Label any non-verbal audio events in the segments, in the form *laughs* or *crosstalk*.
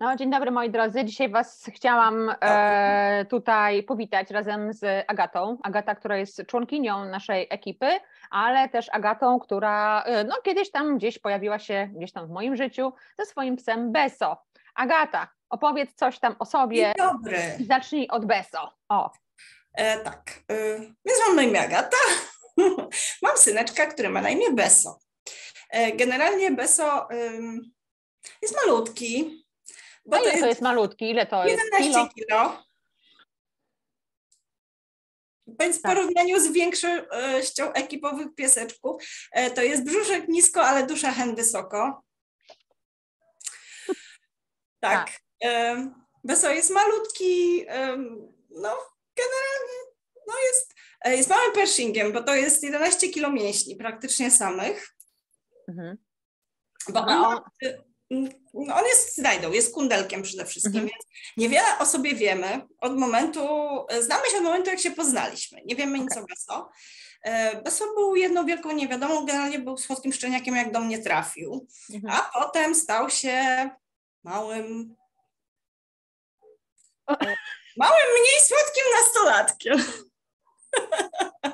No, dzień dobry moi drodzy. Dzisiaj Was chciałam e, tutaj powitać razem z Agatą. Agata, która jest członkinią naszej ekipy, ale też Agatą, która e, no, kiedyś tam gdzieś pojawiła się, gdzieś tam w moim życiu, ze swoim psem Beso. Agata, opowiedz coś tam o sobie. Dzień dobry. Zacznij od Beso. O. E, tak, e, mam na imię Agata. *laughs* mam syneczka, który ma na imię Beso. E, generalnie Beso jest malutki. Bo ile to jest, to jest malutki? Ile to 11 jest? kilo. kilo. Więc w tak. porównaniu z większością ekipowych pieseczków, e, to jest brzuszek nisko, ale dusza hen wysoko. Tak. tak. Beso jest malutki, no generalnie no jest, e, jest małym pershingiem, bo to jest 11 kilo mięśni praktycznie samych. Mhm. Bo on, ma, no on jest znajdą, jest kundelkiem przede wszystkim, mhm. więc niewiele o sobie wiemy od momentu, znamy się od momentu, jak się poznaliśmy. Nie wiemy nic o Beso. E, Beso był jedną wielką niewiadomą, generalnie był słodkim szczeniakiem, jak do mnie trafił, mhm. a potem stał się małym, małym, mniej słodkim nastolatkiem.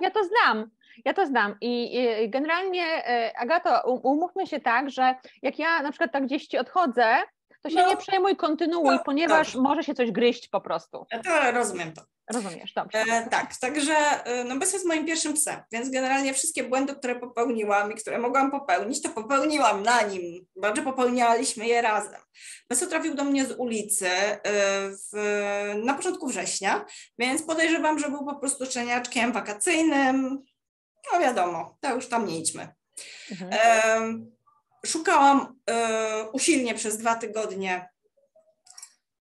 Ja to znam. Ja to znam i generalnie e, Agato, umówmy się tak, że jak ja na przykład tak gdzieś ci odchodzę, to się no. nie przejmuj, kontynuuj, no, ponieważ dobrze. może się coś gryźć po prostu. To rozumiem to. Rozumiesz, dobrze. E, tak, także e, no Bez jest moim pierwszym psem, więc generalnie wszystkie błędy, które popełniłam i które mogłam popełnić, to popełniłam na nim, bardziej popełnialiśmy je razem. Beso trafił do mnie z ulicy e, w, na początku września, więc podejrzewam, że był po prostu szczeniaczkiem wakacyjnym, no wiadomo, to już tam nie idźmy. Mhm. E, szukałam e, usilnie przez dwa tygodnie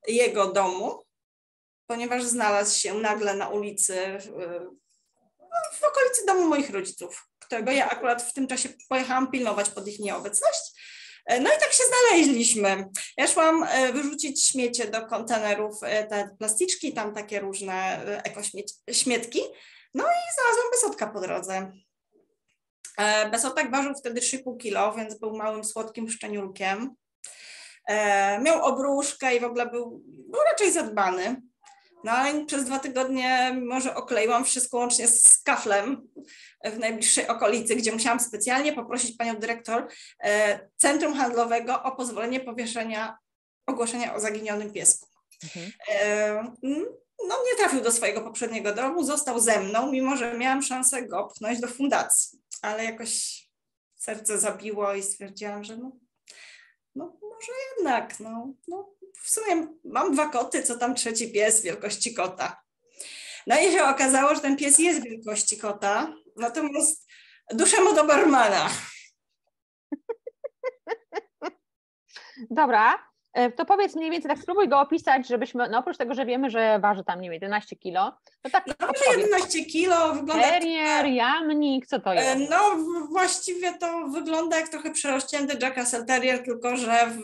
jego domu, ponieważ znalazł się nagle na ulicy, e, w okolicy domu moich rodziców, którego ja akurat w tym czasie pojechałam pilnować pod ich nieobecność. E, no i tak się znaleźliśmy. Ja szłam wyrzucić śmiecie do kontenerów, te plasticzki, tam takie różne ekośmietki. No i znalazłam besotka po drodze. E, besotek ważył wtedy 3,5 kg, więc był małym, słodkim szczeniulkiem. E, miał obruszkę i w ogóle był, był raczej zadbany. No i przez dwa tygodnie może okleiłam wszystko łącznie z kaflem w najbliższej okolicy, gdzie musiałam specjalnie poprosić panią dyrektor e, centrum handlowego o pozwolenie powieszenia ogłoszenia o zaginionym piesku. Mhm no, nie trafił do swojego poprzedniego domu, został ze mną, mimo że miałam szansę go pchnąć do fundacji, ale jakoś serce zabiło i stwierdziłam, że no, no może jednak, no, no w sumie mam dwa koty, co tam trzeci pies wielkości kota. No i się okazało, że ten pies jest wielkości kota, natomiast dusza mu do barmana. *laughs* Dobra, to powiedz mniej więcej, tak spróbuj go opisać, żebyśmy, no oprócz tego, że wiemy, że waży tam, nie wiem, 11 kilo, to tak No waży 11 kilo, wygląda Terrier, jamnik, co to jest? No właściwie to wygląda jak trochę przerośnięty Jack Russell Terrier, tylko że w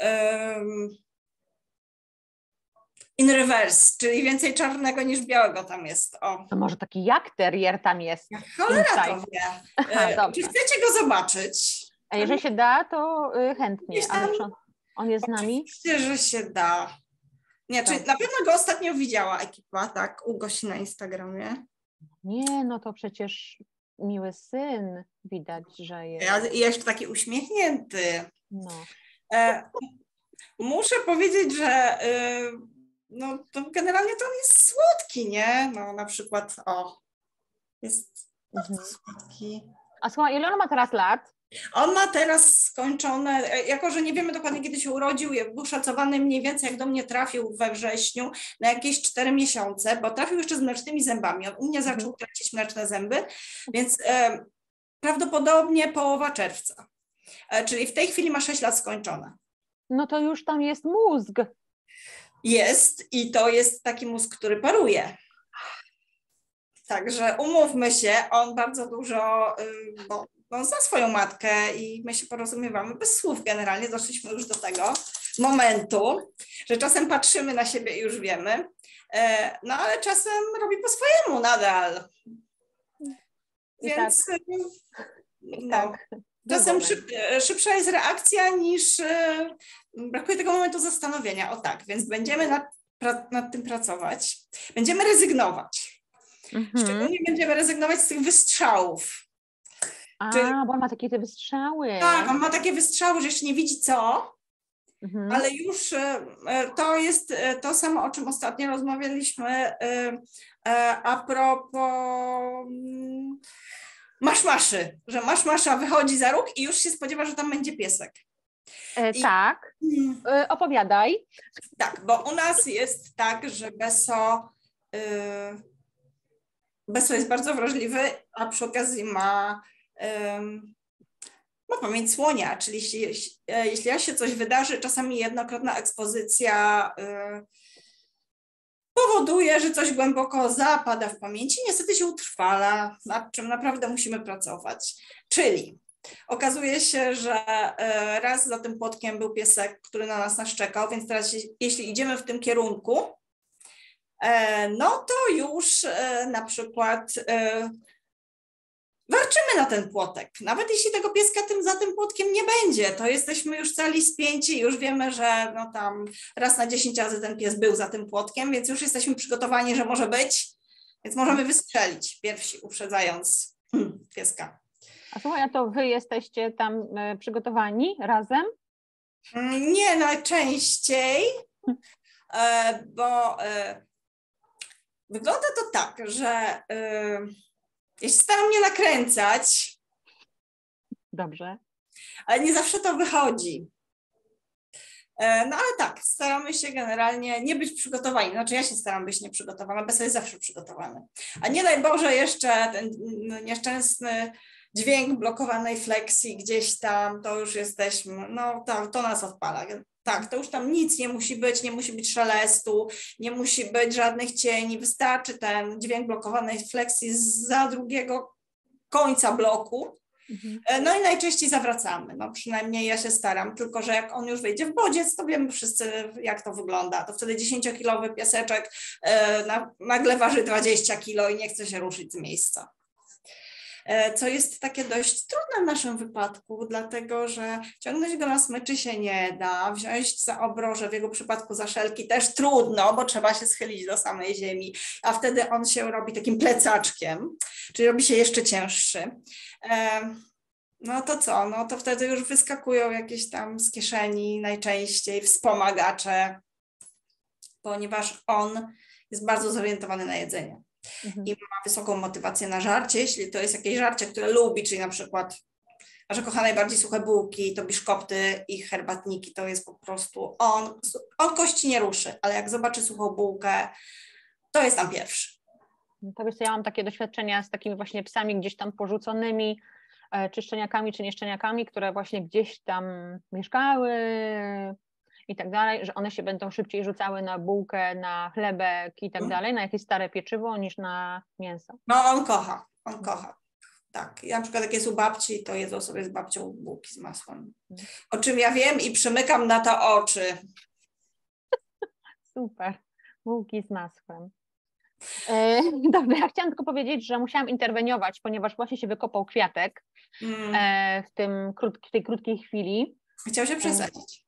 um, in reverse, czyli więcej czarnego niż białego tam jest. O. To może taki jak terrier tam jest? Cholera to wie. Aha, Czy chcecie go zobaczyć? A jeżeli się da, to y, chętnie. Ale on, on jest z nami? Oczywiście, że się da. Nie, tak. czyli na pewno go ostatnio widziała ekipa, tak, u Gosi na Instagramie. Nie, no to przecież miły syn widać, że jest. Ja, jeszcze taki uśmiechnięty. No. E, muszę powiedzieć, że y, no, to generalnie to on jest słodki, nie? No na przykład, o, jest mhm. słodki. A słuchaj, ile on ma teraz lat? On ma teraz skończone, jako że nie wiemy dokładnie kiedy się urodził, był szacowany mniej więcej jak do mnie trafił we wrześniu na jakieś 4 miesiące, bo trafił jeszcze z mlecznymi zębami. On u mnie zaczął mhm. tracić mleczne zęby, więc e, prawdopodobnie połowa czerwca. E, czyli w tej chwili ma 6 lat skończone. No to już tam jest mózg. Jest i to jest taki mózg, który paruje. Także umówmy się, on bardzo dużo, bo no, zna swoją matkę i my się porozumiewamy bez słów generalnie. Doszliśmy już do tego momentu, że czasem patrzymy na siebie i już wiemy, e, no ale czasem robi po swojemu nadal. Więc tak. no. tak. Czasem szyb, szybsza jest reakcja niż e, brakuje tego momentu zastanowienia. O tak, więc będziemy nad, nad tym pracować. Będziemy rezygnować. Mhm. Szczególnie będziemy rezygnować z tych wystrzałów. A, Czyli, bo on ma takie te wystrzały. Tak, on ma takie wystrzały, że jeszcze nie widzi co, mhm. ale już e, to jest to samo, o czym ostatnio rozmawialiśmy a propos mm, masz maszy, że masz masza wychodzi za róg i już się spodziewa, że tam będzie piesek. E, I, tak, mm, e, opowiadaj. Tak, bo u nas jest tak, że Beso, y, Beso jest bardzo wrażliwy, a przy okazji ma, ma pamięć słonia, czyli jeśli, jeśli ja się coś wydarzy, czasami jednokrotna ekspozycja y, powoduje, że coś głęboko zapada w pamięci, niestety się utrwala, nad czym naprawdę musimy pracować. Czyli okazuje się, że e, raz za tym płotkiem był piesek, który na nas naszczekał, więc teraz jeśli idziemy w tym kierunku, e, no to już e, na przykład warczymy na ten płotek. Nawet jeśli tego pieska tym za tym płotkiem nie będzie, to jesteśmy już cali spięci, już wiemy, że no tam raz na 10 razy ten pies był za tym płotkiem, więc już jesteśmy przygotowani, że może być, więc możemy wystrzelić pierwsi, uprzedzając pieska. A słuchaj, a to wy jesteście tam e, przygotowani razem? Mm, nie, najczęściej, e, bo e, wygląda to tak, że ja się staram nie nakręcać. Dobrze. Ale nie zawsze to wychodzi. E, no ale tak, staramy się generalnie nie być przygotowani. Znaczy ja się staram być nieprzygotowana, bez jest zawsze przygotowany. A nie daj Boże jeszcze ten nieszczęsny dźwięk blokowanej flexi gdzieś tam, to już jesteśmy, no to, to nas odpala. Tak, to już tam nic nie musi być, nie musi być szelestu, nie musi być żadnych cieni, wystarczy ten dźwięk blokowanej flexi za drugiego końca bloku. Mhm. E, no i najczęściej zawracamy, no przynajmniej ja się staram, tylko że jak on już wejdzie w bodziec, to wiemy wszyscy jak to wygląda. To wtedy 10-kilowy pieseczek e, na, nagle waży 20 kilo i nie chce się ruszyć z miejsca. E, co jest takie dość trudne w naszym wypadku, dlatego że ciągnąć go na smyczy się nie da, wziąć za obroże, w jego przypadku za szelki też trudno, bo trzeba się schylić do samej ziemi, a wtedy on się robi takim plecaczkiem, czyli robi się jeszcze cięższy. E, no to co? No to wtedy już wyskakują jakieś tam z kieszeni najczęściej wspomagacze, ponieważ on jest bardzo zorientowany na jedzenie mhm. i ma wysoką motywację na żarcie, jeśli to jest jakieś żarcie, które lubi, czyli na przykład że kocha najbardziej suche bułki, to biszkopty i herbatniki, to jest po prostu on, on kości nie ruszy, ale jak zobaczy suchą bułkę, to jest tam pierwszy. No to wiesz, ja mam takie doświadczenia z takimi właśnie psami gdzieś tam porzuconymi, e, czy szczeniakami, czy nieszczeniakami, które właśnie gdzieś tam mieszkały, i tak dalej, że one się będą szybciej rzucały na bułkę, na chlebek i tak mm. dalej, na jakieś stare pieczywo niż na mięso. No on kocha, on kocha. Tak, ja na przykład jak jest u babci, to jedzą sobie z babcią bułki z masłem. Mm. O czym ja wiem i przymykam na to oczy. *laughs* Super, bułki z masłem. E, *laughs* dobra, ja chciałam tylko powiedzieć, że musiałam interweniować, ponieważ właśnie się wykopał kwiatek mm. e, w, tym krót, w tej krótkiej chwili. Chciał się przesadzić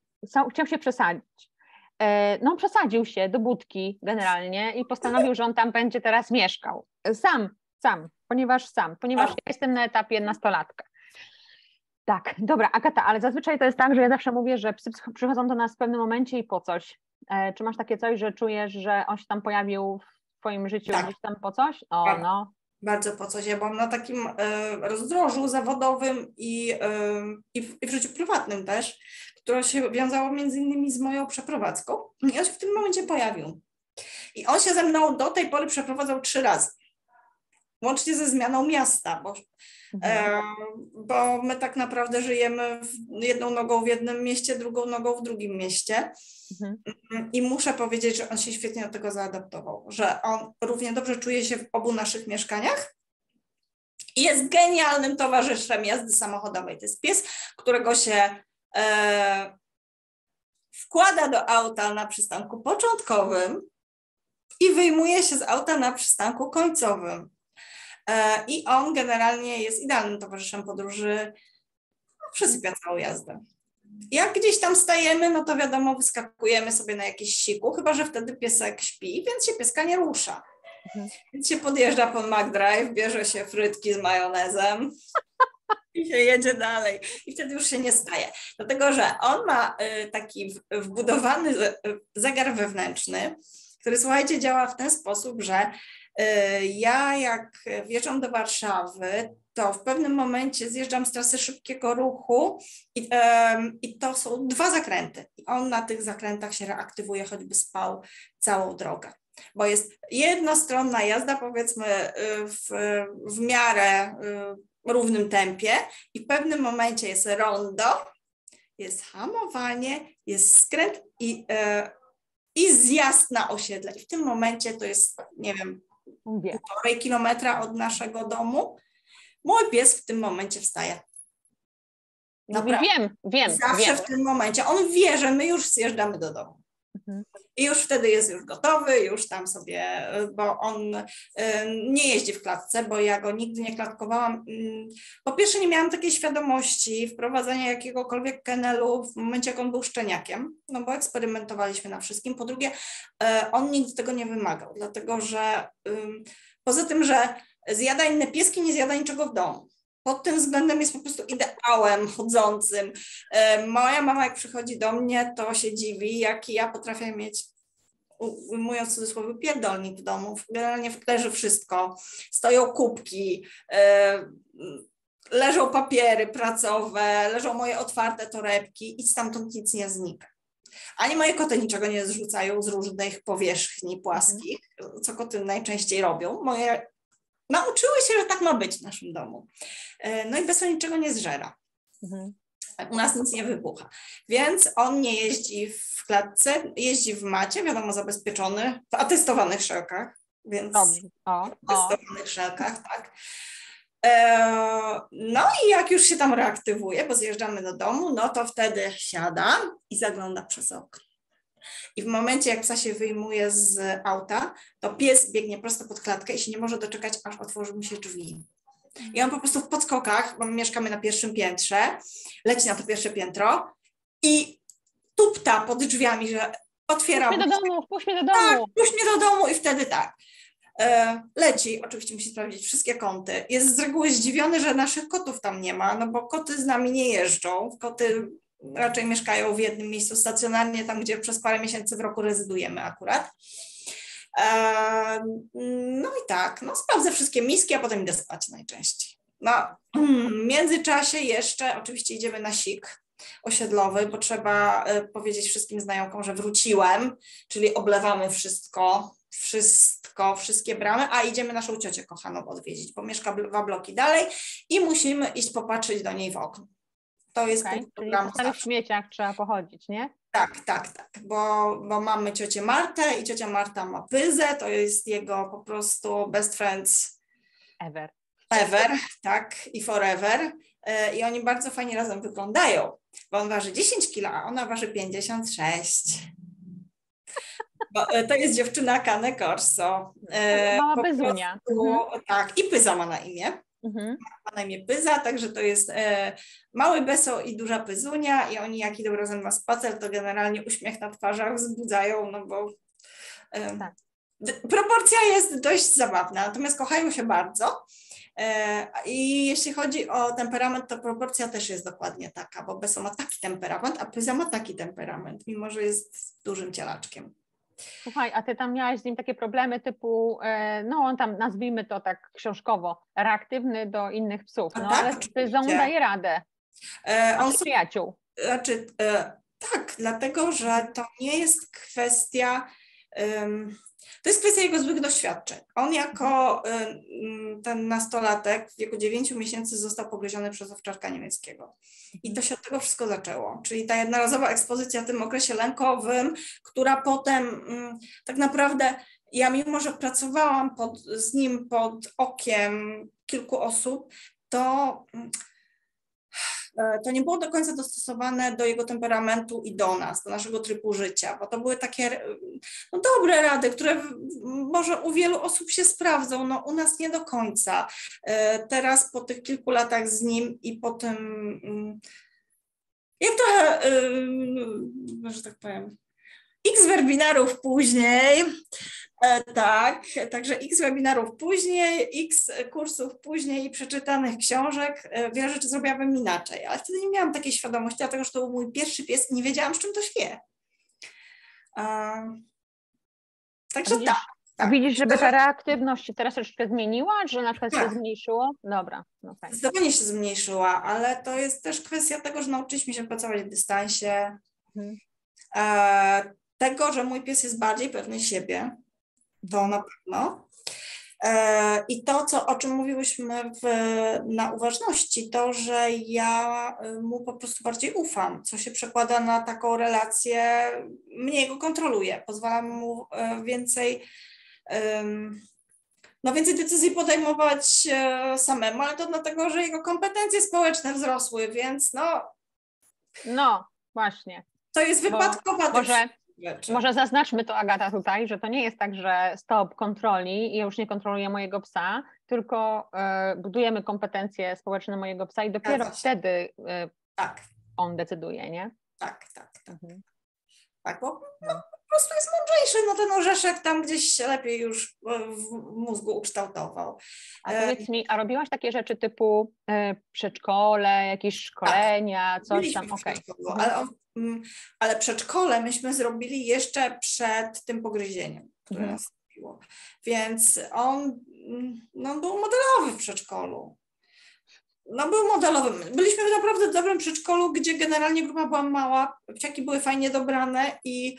chciał się przesadzić. E, no, przesadził się do budki generalnie i postanowił, że on tam będzie teraz mieszkał. Sam, sam, ponieważ sam, ponieważ ja jestem na etapie nastolatka. Tak, dobra, Agata, ale zazwyczaj to jest tak, że ja zawsze mówię, że psy przychodzą do nas w pewnym momencie i po coś. E, czy masz takie coś, że czujesz, że on się tam pojawił w twoim życiu tak. gdzieś tam po coś? O, tak. no. Bardzo po coś. Ja byłam na takim e, rozdrożu zawodowym i, e, i, w, i w życiu prywatnym też, które się wiązało między innymi z moją przeprowadzką. I on się w tym momencie pojawił. I on się ze mną do tej pory przeprowadzał trzy razy. Łącznie ze zmianą miasta, bo, mhm. e, bo my tak naprawdę żyjemy jedną nogą w jednym mieście, drugą nogą w drugim mieście. Mhm. I muszę powiedzieć, że on się świetnie do tego zaadaptował, że on równie dobrze czuje się w obu naszych mieszkaniach i jest genialnym towarzyszem jazdy samochodowej. To jest pies, którego się e, wkłada do auta na przystanku początkowym i wyjmuje się z auta na przystanku końcowym. E, I on generalnie jest idealnym towarzyszem podróży. przesypia całą jazdę. Jak gdzieś tam stajemy, no to wiadomo, wyskakujemy sobie na jakieś siku, chyba że wtedy piesek śpi, więc się pieska nie rusza. Mhm. Więc się podjeżdża pod McDrive, bierze się frytki z majonezem *laughs* i się jedzie dalej. I wtedy już się nie staje. Dlatego, że on ma y, taki wbudowany zegar wewnętrzny, który słuchajcie, działa w ten sposób, że y, ja jak wjeżdżam do Warszawy, to w pewnym momencie zjeżdżam z trasy szybkiego ruchu i, i to są dwa zakręty. I on na tych zakrętach się reaktywuje, choćby spał całą drogę bo jest jednostronna jazda, powiedzmy, y, w, w miarę y, równym tempie i w pewnym momencie jest rondo, jest hamowanie, jest skręt i, y, i zjazd na osiedle. I w tym momencie to jest, nie wiem, półtorej kilometra od naszego domu. Mój pies w tym momencie wstaje. No wiem, wiem. Zawsze wiem. w tym momencie. On wie, że my już zjeżdżamy do domu. Mhm. I już wtedy jest już gotowy, już tam sobie, bo on y, nie jeździ w klatce, bo ja go nigdy nie klatkowałam. Mm, po pierwsze, nie miałam takiej świadomości wprowadzenia jakiegokolwiek kenelu w momencie, jak on był szczeniakiem, no bo eksperymentowaliśmy na wszystkim. Po drugie, y, on nigdy tego nie wymagał, dlatego że poza tym, że zjada inne pieski, nie zjada niczego w domu pod tym względem jest po prostu ideałem chodzącym. E, moja mama, jak przychodzi do mnie, to się dziwi, jaki ja potrafię mieć mówiąc w cudzysłowie, pierdolnik w domu. Generalnie leży wszystko. Stoją kubki, e, leżą papiery pracowe, leżą moje otwarte torebki i stamtąd nic nie znika. Ani moje koty niczego nie zrzucają z różnych powierzchni płaskich, co koty najczęściej robią. Moje nauczyły się, że tak ma być w naszym domu. E, no i bez niczego nie zżera. Mhm. U nas nic nie wybucha. Więc on nie jeździ w klatce, jeździ w macie, wiadomo, zabezpieczony, w atestowanych szelkach, więc o, w atestowanych szelkach, tak. E, no i jak już się tam reaktywuje, bo zjeżdżamy do domu, no to wtedy siada i zagląda przez okno. I w momencie, jak psa się wyjmuje z auta, to pies biegnie prosto pod klatkę i się nie może doczekać, aż otworzą mu się drzwi. I on po prostu w podskokach, bo mieszkamy na pierwszym piętrze, leci na to pierwsze piętro i tupta pod drzwiami, że otwieram. Puść mnie do domu, puść mnie do domu. Tak, puść mnie do domu i wtedy tak. E, leci, oczywiście musi sprawdzić wszystkie kąty. Jest z reguły zdziwiony, że naszych kotów tam nie ma, no bo koty z nami nie jeżdżą. Koty raczej mieszkają w jednym miejscu stacjonarnie, tam gdzie przez parę miesięcy w roku rezydujemy akurat. No i tak, no sprawdzę wszystkie miski, a potem idę spać najczęściej. No, w międzyczasie jeszcze oczywiście idziemy na sik osiedlowy, bo trzeba e, powiedzieć wszystkim znajomkom, że wróciłem, czyli oblewamy wszystko, wszystko, wszystkie bramy, a idziemy naszą ciocię kochaną odwiedzić, bo mieszka dwa bloki dalej i musimy iść popatrzeć do niej w okno. To jest okay, punkt programu. Czyli w śmieciach trzeba pochodzić, nie? Tak, tak, tak, bo, bo mamy ciocię Martę i ciocia Marta ma Pyzę, to jest jego po prostu best friends ever. Ever, tak, i forever. E, I oni bardzo fajnie razem wyglądają, bo on waży 10 kg, a ona waży 56. Bo e, to jest dziewczyna Cane Corso. E, Mała Pyzunia. Mhm. Tak, i Pyza ma na imię. Mhm. Ma na imię Pyza, także to jest e, mały Beso i duża Pyzunia i oni jak idą razem na spacer, to generalnie uśmiech na twarzach wzbudzają, no bo e, tak. proporcja jest dość zabawna, natomiast kochają się bardzo. E, I jeśli chodzi o temperament, to proporcja też jest dokładnie taka, bo Beso ma taki temperament, a Pyza ma taki temperament, mimo że jest dużym cielaczkiem. Słuchaj, a ty tam miałaś z nim takie problemy typu, e, no on tam nazwijmy to tak książkowo, reaktywny do innych psów, no tak, ale Pyzą daje radę. E, on przyjaciół. Znaczy, e, tak, dlatego że to nie jest kwestia. Um, to jest kwestia jego złych doświadczeń. On jako ten nastolatek w wieku 9 miesięcy został pogryziony przez owczarka niemieckiego. I to się od tego wszystko zaczęło. Czyli ta jednorazowa ekspozycja w tym okresie lękowym, która potem tak naprawdę ja mimo, że pracowałam pod, z nim pod okiem kilku osób, to to nie było do końca dostosowane do jego temperamentu i do nas, do naszego trybu życia, bo to były takie no, dobre rady, które może u wielu osób się sprawdzą, no u nas nie do końca. E, teraz po tych kilku latach z nim i po tym, mm, jak trochę, że tak powiem, x webinarów później, E, tak, także x webinarów później, x kursów później i przeczytanych książek, e, wiele rzeczy zrobiłabym inaczej, ale wtedy nie miałam takiej świadomości, dlatego że to był mój pierwszy pies i nie wiedziałam, z czym to się Także widzisz, tak. A widzisz, żeby ta reaktywność się teraz troszeczkę zmieniła, że na przykład tak. się zmniejszyło? Dobra. No Zdecydowanie się zmniejszyła, ale to jest też kwestia tego, że nauczyliśmy się pracować w dystansie, mhm. e, tego, że mój pies jest bardziej pewny siebie, to na pewno. E, I to, co, o czym mówiłyśmy w, na uważności, to, że ja y, mu po prostu bardziej ufam, co się przekłada na taką relację, mniej go kontroluję, pozwalam mu e, więcej, no więcej decyzji podejmować e, samemu, ale to dlatego, że jego kompetencje społeczne wzrosły, więc no. No, właśnie. To jest wypadkowa. Bo, może, rzeczy. Może zaznaczmy to, Agata, tutaj, że to nie jest tak, że stop kontroli i ja już nie kontroluję mojego psa, tylko y, budujemy kompetencje społeczne mojego psa i dopiero wtedy y, tak. on decyduje, nie? Tak, tak, tak. Mhm. Tak, bo no, po prostu jest mądrzejszy, no ten orzeszek tam gdzieś się lepiej już w mózgu ukształtował. A powiedz mi, a robiłaś takie rzeczy typu przedszkole, jakieś szkolenia, tak. coś tam? Okej. Okay. Ale on Mm, ale przedszkole myśmy zrobili jeszcze przed tym pogryzieniem, które mhm. nastąpiło. Więc on mm, no, był modelowy w przedszkolu. No był modelowym. Byliśmy w naprawdę dobrym przedszkolu, gdzie generalnie grupa była mała, psiaki były fajnie dobrane i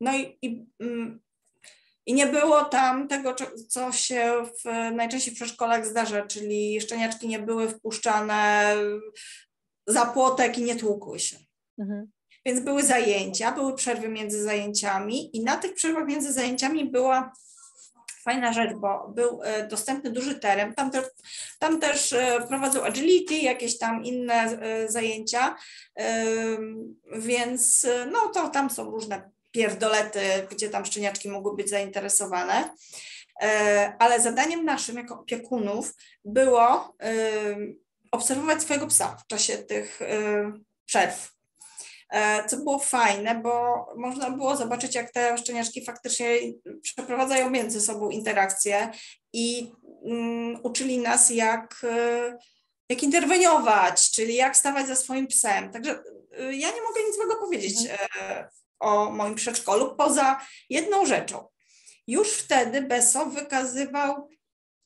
no i, i um, i nie było tam tego, co się w, najczęściej w przedszkolach zdarza, czyli szczeniaczki nie były wpuszczane za płotek i nie tłukły się. Mhm. Więc były zajęcia, były przerwy między zajęciami i na tych przerwach między zajęciami była fajna rzecz, bo był e, dostępny duży teren. Tam, te, tam też e, prowadzą agility, jakieś tam inne e, zajęcia, więc no to tam są różne pierdolety, gdzie tam szczeniaczki mogły być zainteresowane. Ale zadaniem naszym jako opiekunów było obserwować swojego psa w czasie tych przerw. E, co było fajne, bo można było zobaczyć, jak te szczeniaczki faktycznie przeprowadzają między sobą interakcje i um, uczyli nas, jak, y, jak interweniować, czyli jak stawać za swoim psem. Także y, ja nie mogę nic złego powiedzieć o moim przedszkolu, poza jedną rzeczą. Już wtedy Beso wykazywał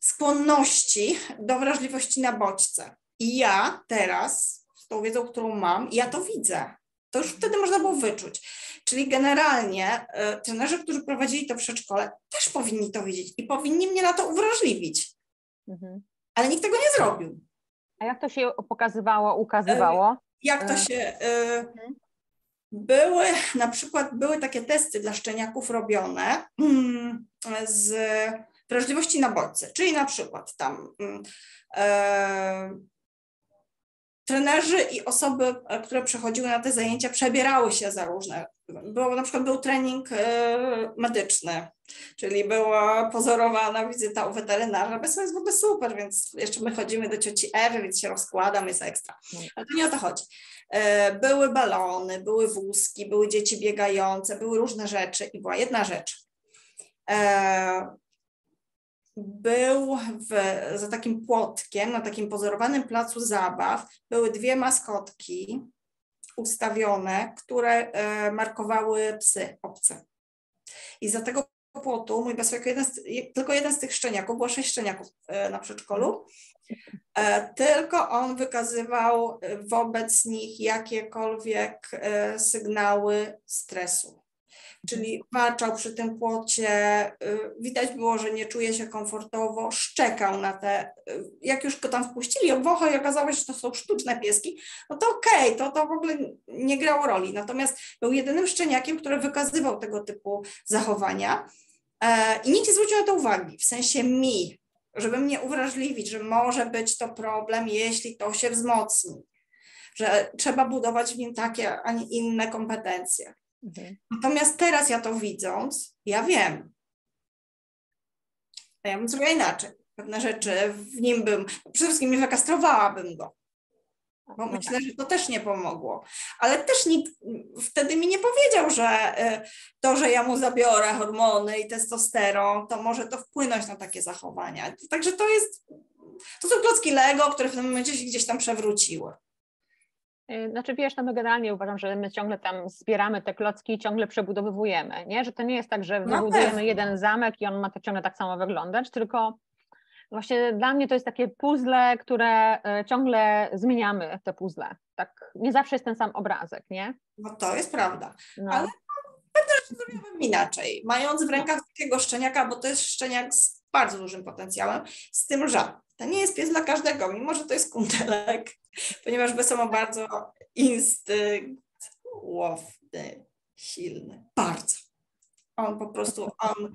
skłonności do wrażliwości na bodźce. I ja teraz, z tą wiedzą, którą mam, ja to widzę. To już wtedy można było wyczuć. Czyli generalnie y, trenerzy, którzy prowadzili to w przedszkole, też powinni to widzieć i powinni mnie na to uwrażliwić. Mhm. Ale nikt tego nie zrobił. A jak to się pokazywało, ukazywało? Jak to e. się. Y, mhm. Były na przykład były takie testy dla szczeniaków robione mm, z wrażliwości na bodźce, czyli na przykład tam y, trenerzy i osoby, e, które przechodziły na te zajęcia, przebierały się za różne. Było, na przykład był trening e, medyczny, czyli była pozorowana wizyta u weterynarza, bez jest w ogóle super, więc jeszcze my chodzimy do cioci Ewy, więc się rozkładam, jest ekstra. Ale to nie o to chodzi. E, były balony, były wózki, były dzieci biegające, były różne rzeczy i była jedna rzecz był w, za takim płotkiem, na takim pozorowanym placu zabaw, były dwie maskotki ustawione, które e, markowały psy obce. I za tego płotu mój bez jeden z, tylko jeden z tych szczeniaków, było sześć szczeniaków e, na przedszkolu, e, tylko on wykazywał wobec nich jakiekolwiek sygnały stresu czyli walczał przy tym płocie, y, widać było, że nie czuje się komfortowo, szczekał na te, y, jak już go tam wpuścili, obwochał i okazało się, że to są sztuczne pieski, no to okej, okay, to, to w ogóle nie grało roli, natomiast był jedynym szczeniakiem, który wykazywał tego typu zachowania. E, i nikt nie zwrócił na to uwagi, w sensie mi, żeby mnie uwrażliwić, że może być to problem, jeśli to się wzmocni, że trzeba budować w nim takie, a nie inne kompetencje. Mhm. Natomiast teraz ja to widząc, ja wiem. Ja bym zrobiła inaczej. Pewne rzeczy w nim bym, przede wszystkim nie wykastrowałabym go bo no myślę, tak. że to też nie pomogło. Ale też nikt wtedy mi nie powiedział, że y, to, że ja mu zabiorę hormony i testosteron, to może to wpłynąć na takie zachowania. Także to jest, to są klocki Lego, które w tym momencie się gdzieś tam przewróciły. Y, znaczy wiesz, no my generalnie uważam, że my ciągle tam zbieramy te klocki i ciągle przebudowywujemy, nie? Że to nie jest tak, że no wybudujemy jeden zamek i on ma to ciągle tak samo wyglądać, tylko Właśnie dla mnie to jest takie puzzle, które e, ciągle zmieniamy te puzzle. Tak, nie zawsze jest ten sam obrazek, nie? No to jest prawda. No. Ale pewne rzeczy zrobiłabym inaczej. Mając w rękach takiego szczeniaka, bo to jest szczeniak z bardzo dużym potencjałem, z tym, że to nie jest pies dla każdego, mimo że to jest kundelek, *laughs* ponieważ Beso ma bardzo instynkt łowny, silny. Bardzo. On po prostu, on,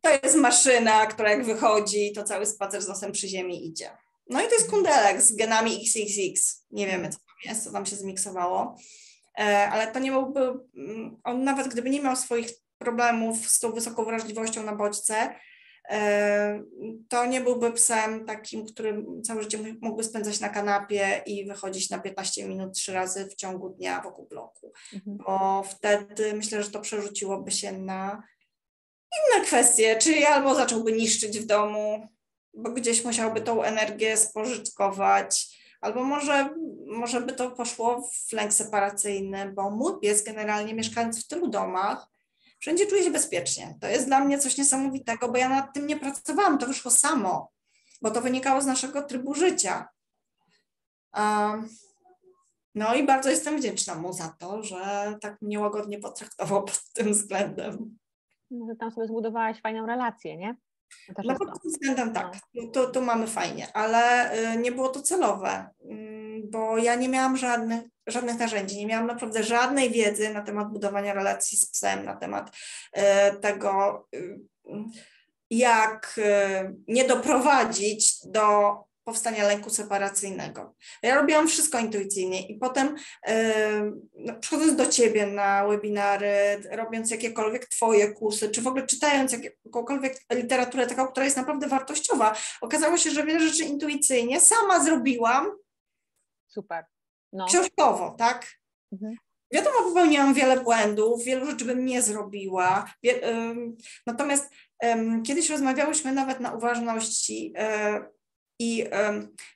to jest maszyna, która jak wychodzi, to cały spacer z nosem przy ziemi idzie. No i to jest kundelek z genami XXX. Nie wiemy, co tam jest, co tam się zmiksowało. E, ale to nie byłby, mm, on nawet gdyby nie miał swoich problemów z tą wysoką wrażliwością na bodźce, to nie byłby psem takim, który całe życie mógłby spędzać na kanapie i wychodzić na 15 minut trzy razy w ciągu dnia wokół bloku, mhm. bo wtedy myślę, że to przerzuciłoby się na inne kwestie, czyli albo zacząłby niszczyć w domu, bo gdzieś musiałby tą energię spożytkować, albo może, może by to poszło w lęk separacyjny, bo mój pies generalnie mieszkając w tylu domach, wszędzie czuje się bezpiecznie. To jest dla mnie coś niesamowitego, bo ja nad tym nie pracowałam, to wyszło samo, bo to wynikało z naszego trybu życia. Um, no i bardzo jestem wdzięczna mu za to, że tak mnie łagodnie potraktował *laughs* pod tym względem. Że tam sobie zbudowałaś fajną relację, nie? No pod tym względem tak, no. to, to mamy fajnie, ale y, nie było to celowe, mm, bo ja nie miałam żadnych, żadnych narzędzi, nie miałam naprawdę żadnej wiedzy na temat budowania relacji z psem, na temat y, tego, y, jak nie doprowadzić do powstania lęku separacyjnego. Ja robiłam wszystko intuicyjnie i potem yy, przychodząc do Ciebie na webinary, robiąc jakiekolwiek Twoje kursy, czy w ogóle czytając jakąkolwiek literaturę taką, która jest naprawdę wartościowa, okazało się, że wiele rzeczy intuicyjnie sama zrobiłam. Super. No. Książkowo, tak? Mhm. Wiadomo, popełniłam wiele błędów, wielu rzeczy bym nie zrobiła. Wie, natomiast kiedyś rozmawiałyśmy nawet na uważności i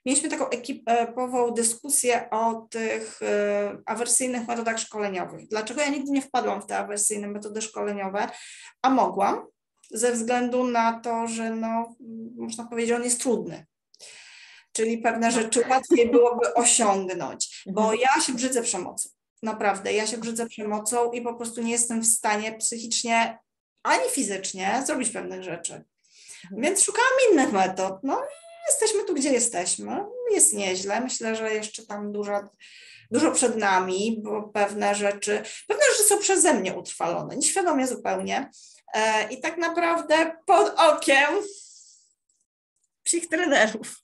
mieliśmy taką ekipową dyskusję o tych e, awersyjnych metodach szkoleniowych. Dlaczego ja nigdy nie wpadłam w te awersyjne metody szkoleniowe, a mogłam? Ze względu na to, że no, można powiedzieć, on jest trudny. Czyli pewne rzeczy łatwiej byłoby osiągnąć, bo mhm. ja się brzydzę przemocą. Naprawdę, ja się brzydzę przemocą i po prostu nie jestem w stanie psychicznie ani fizycznie zrobić pewnych rzeczy. Mhm. Więc szukałam innych metod. No jesteśmy tu, gdzie jesteśmy. Jest nieźle. Myślę, że jeszcze tam dużo, dużo przed nami, bo pewne rzeczy, pewne rzeczy są przeze mnie utrwalone, nieświadomie zupełnie. E, I tak naprawdę pod okiem trenerów.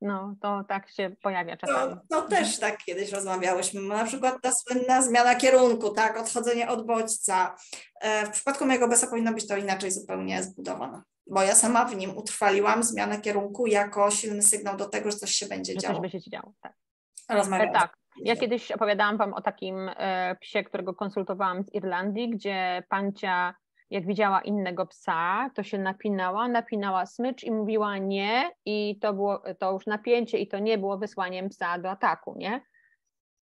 No, to tak się pojawia czasami. To, to, też tak kiedyś rozmawiałyśmy. Na przykład ta słynna zmiana kierunku, tak, odchodzenie od bodźca. E, w przypadku mojego besa powinno być to inaczej zupełnie zbudowane bo ja sama w nim utrwaliłam zmianę kierunku jako silny sygnał do tego, że coś się będzie że działo. Coś będzie się działo, tak. Rozmawiam. Tak. Ja kiedyś opowiadałam Wam o takim e, psie, którego konsultowałam z Irlandii, gdzie pancia, jak widziała innego psa, to się napinała, napinała smycz i mówiła nie, i to było to już napięcie, i to nie było wysłaniem psa do ataku, nie?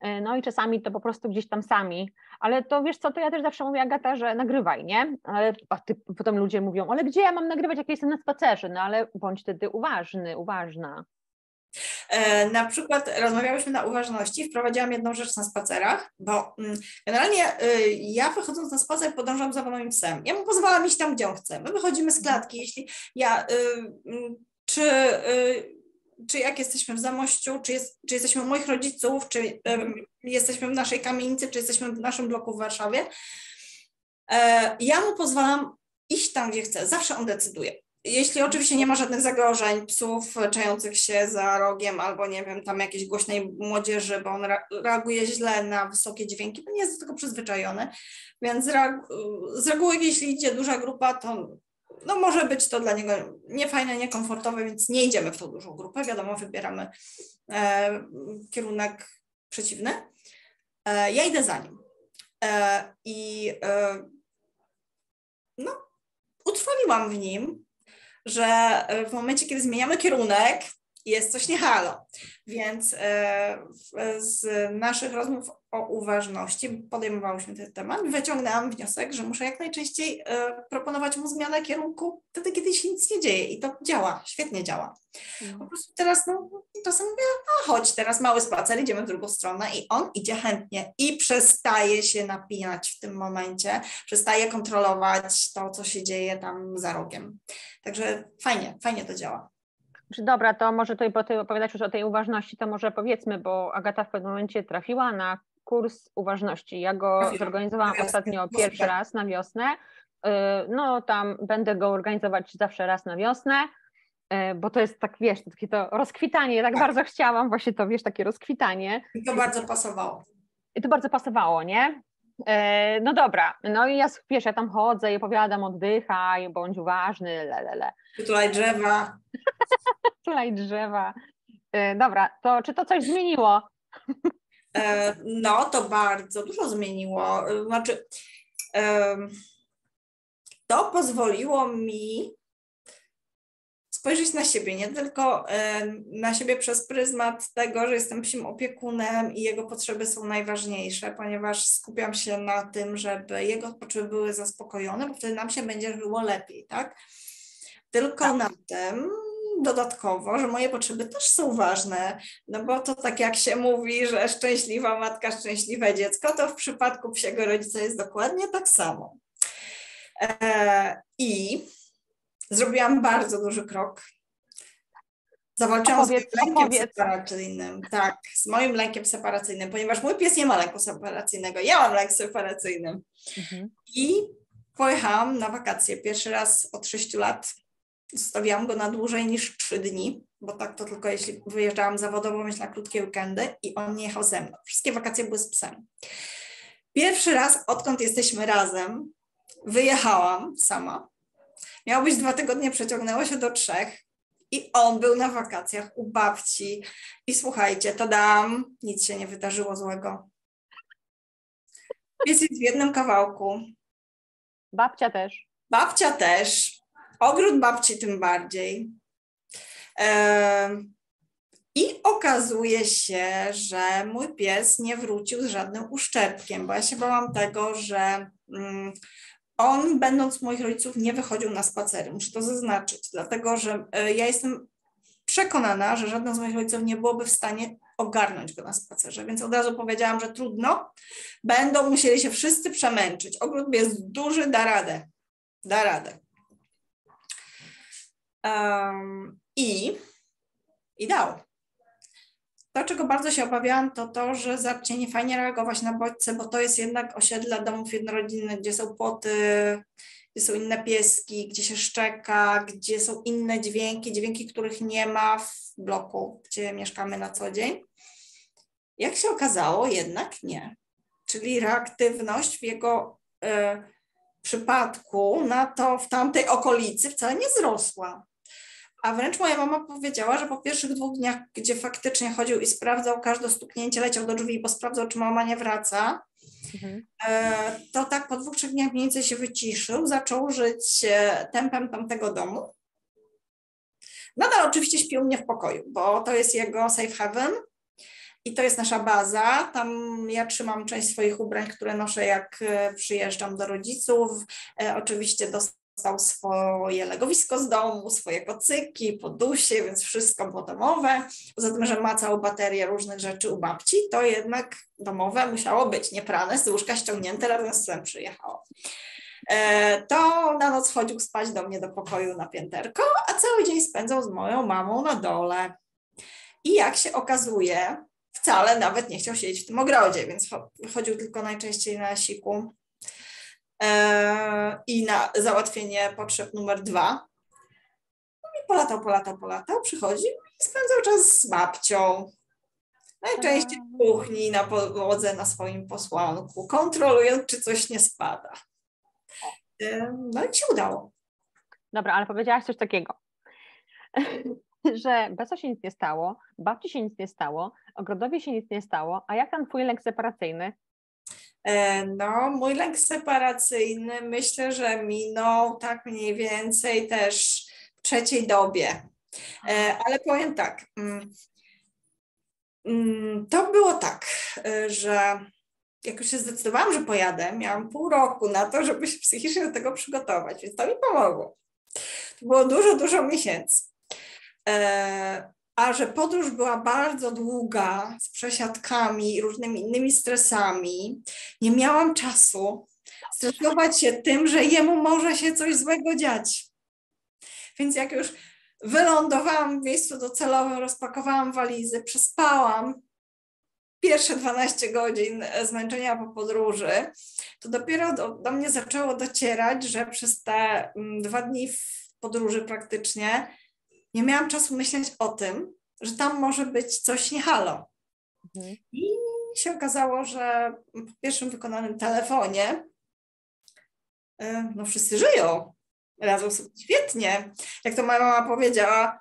E, no i czasami to po prostu gdzieś tam sami. Ale to wiesz co, to ja też zawsze mówię, Agata, że nagrywaj, nie? Ale a ty, potem ludzie mówią, ale gdzie ja mam nagrywać, jak jestem na spacerze? No ale bądź wtedy uważny, uważna. E, na przykład rozmawiałyśmy na uważności, wprowadziłam jedną rzecz na spacerach, bo mm, generalnie y, ja wychodząc na spacer podążam za moim psem. Ja mu pozwalam iść tam, gdzie on chce. My wychodzimy z klatki, jeśli ja y, mm, czy y, czy jak jesteśmy w Zamościu, czy, jest, czy jesteśmy u moich rodziców, czy um, jesteśmy w naszej kamienicy, czy jesteśmy w naszym bloku w Warszawie. E, ja mu pozwalam iść tam, gdzie chce. Zawsze on decyduje. jeśli oczywiście nie ma żadnych zagrożeń, psów czających się za rogiem albo nie wiem, tam jakiejś głośnej młodzieży, bo on reaguje źle na wysokie dźwięki, bo nie jest do tego przyzwyczajony, więc z reguły jeśli idzie duża grupa, to no może być to dla niego niefajne, niekomfortowe, więc nie idziemy w tą dużą grupę. Wiadomo, wybieramy e, kierunek przeciwny. E, ja idę za nim. E, I e, no, utrwaliłam w nim, że w momencie, kiedy zmieniamy kierunek, jest coś niehalo. Więc e, z naszych rozmów o uważności podejmowałyśmy ten temat. Wyciągnęłam wniosek, że muszę jak najczęściej e, proponować mu zmianę kierunku wtedy, kiedy się nic nie dzieje i to działa, świetnie działa. Mhm. Po prostu teraz no, czasem mówię, a chodź, teraz mały spacer, idziemy w drugą stronę i on idzie chętnie i przestaje się napinać w tym momencie, przestaje kontrolować to, co się dzieje tam za rogiem. Także fajnie, fajnie to działa. Dobra, to może tutaj, bo ty opowiadać już o tej uważności, to może powiedzmy, bo Agata w pewnym momencie trafiła na kurs uważności. Ja go zorganizowałam ostatnio pierwszy raz na wiosnę. Y, no tam będę go organizować zawsze raz na wiosnę, y, bo to jest tak, wiesz, takie to rozkwitanie, tak, tak bardzo chciałam właśnie to, wiesz, takie rozkwitanie. I to bardzo pasowało. I to bardzo pasowało, nie? Y, no dobra, no i ja, wiesz, ja tam chodzę i opowiadam, oddychaj, bądź uważny, lelele. Tutaj drzewa. *laughs* Tulaj drzewa. Dobra, to czy to coś zmieniło? E, no, to bardzo dużo zmieniło. Znaczy, to pozwoliło mi spojrzeć na siebie, nie tylko na siebie przez pryzmat tego, że jestem psim opiekunem i jego potrzeby są najważniejsze, ponieważ skupiam się na tym, żeby jego potrzeby były zaspokojone, bo wtedy nam się będzie żyło lepiej, tak? Tylko tak. na tym, dodatkowo, że moje potrzeby też są ważne, no bo to tak jak się mówi, że szczęśliwa matka, szczęśliwe dziecko, to w przypadku psiego rodzica jest dokładnie tak samo. E, I zrobiłam bardzo duży krok. Zawalczyłam opowiedz, z moim lękiem opowiedz. separacyjnym. Tak, z moim lękiem separacyjnym, ponieważ mój pies nie ma lęku separacyjnego. Ja mam lęk separacyjny. Mhm. I pojechałam na wakacje pierwszy raz od 6 lat Zostawiałam go na dłużej niż trzy dni, bo tak to tylko jeśli wyjeżdżałam zawodowo, myślę na krótkie weekendy i on nie jechał ze mną. Wszystkie wakacje były z psem. Pierwszy raz, odkąd jesteśmy razem, wyjechałam sama. Miało być dwa tygodnie, przeciągnęło się do trzech i on był na wakacjach u babci. I słuchajcie, to dam, nic się nie wydarzyło złego. Pies jest w jednym kawałku. Babcia też. Babcia też. Ogród babci tym bardziej. I okazuje się, że mój pies nie wrócił z żadnym uszczerbkiem, bo ja się bałam tego, że mm, on, będąc moich rodziców, nie wychodził na spacery. Muszę to zaznaczyć, dlatego że e, ja jestem przekonana, że żaden z moich rodziców nie byłoby w stanie ogarnąć go na spacerze, więc od razu powiedziałam, że trudno. Będą musieli się wszyscy przemęczyć. Ogród jest duży, da radę. Da radę. Um, I, I dał. To, czego bardzo się obawiałam, to to, że zacznie nie fajnie reagować na bodźce, bo to jest jednak osiedle domów jednorodzinnych, gdzie są płoty, gdzie są inne pieski, gdzie się szczeka, gdzie są inne dźwięki, dźwięki, których nie ma w bloku, gdzie mieszkamy na co dzień. Jak się okazało, jednak nie. Czyli reaktywność w jego y, przypadku na to w tamtej okolicy wcale nie wzrosła. A wręcz moja mama powiedziała, że po pierwszych dwóch dniach, gdzie faktycznie chodził i sprawdzał każde stuknięcie, leciał do drzwi, bo sprawdzał, czy mama nie wraca, mhm. E, to tak po dwóch, trzech dniach mniej więcej się wyciszył, zaczął żyć e, tempem tamtego domu. Nadal oczywiście śpi u mnie w pokoju, bo to jest jego safe haven i to jest nasza baza. Tam ja trzymam część swoich ubrań, które noszę, jak e, przyjeżdżam do rodziców. Oczywiście do dostał swoje legowisko z domu, swoje kocyki, podusie, więc wszystko było domowe. Poza tym, że ma całą baterię różnych rzeczy u babci, to jednak domowe musiało być, nie prane, z łóżka ściągnięte, razem z psem przyjechało. E, to na noc chodził spać do mnie do pokoju na pięterko, a cały dzień spędzał z moją mamą na dole. I jak się okazuje, wcale nawet nie chciał siedzieć w tym ogrodzie, więc chodził tylko najczęściej na siku i na załatwienie potrzeb numer dwa. polatał, polatał, polatał, przychodzi i spędzał czas z babcią. Najczęściej w kuchni, na podłodze, na swoim posłanku, kontrolując, czy coś nie spada. No i się udało. Dobra, ale powiedziałaś coś takiego, *laughs* że Beso się nic nie stało, babci się nic nie stało, ogrodowi się nic nie stało, a jak tam twój lęk separacyjny? E, no, mój lęk separacyjny myślę, że minął tak mniej więcej też w trzeciej dobie. E, ale powiem tak, mm, mm, to było tak, e, że jak już się zdecydowałam, że pojadę, miałam pół roku na to, żeby się psychicznie do tego przygotować, więc to mi pomogło. To było dużo, dużo miesięcy. A że podróż była bardzo długa, z przesiadkami i różnymi innymi stresami, nie miałam czasu stresować się tym, że jemu może się coś złego dziać. Więc jak już wylądowałam w miejscu docelowym, rozpakowałam walizy, przespałam pierwsze 12 godzin zmęczenia po podróży, to dopiero do, do mnie zaczęło docierać, że przez te mm, dwa dni w podróży praktycznie nie miałam czasu myśleć o tym, że tam może być coś nie halo. Mhm. I się okazało, że po pierwszym wykonanym telefonie e, no wszyscy żyją, radzą sobie świetnie. Jak to moja mama powiedziała,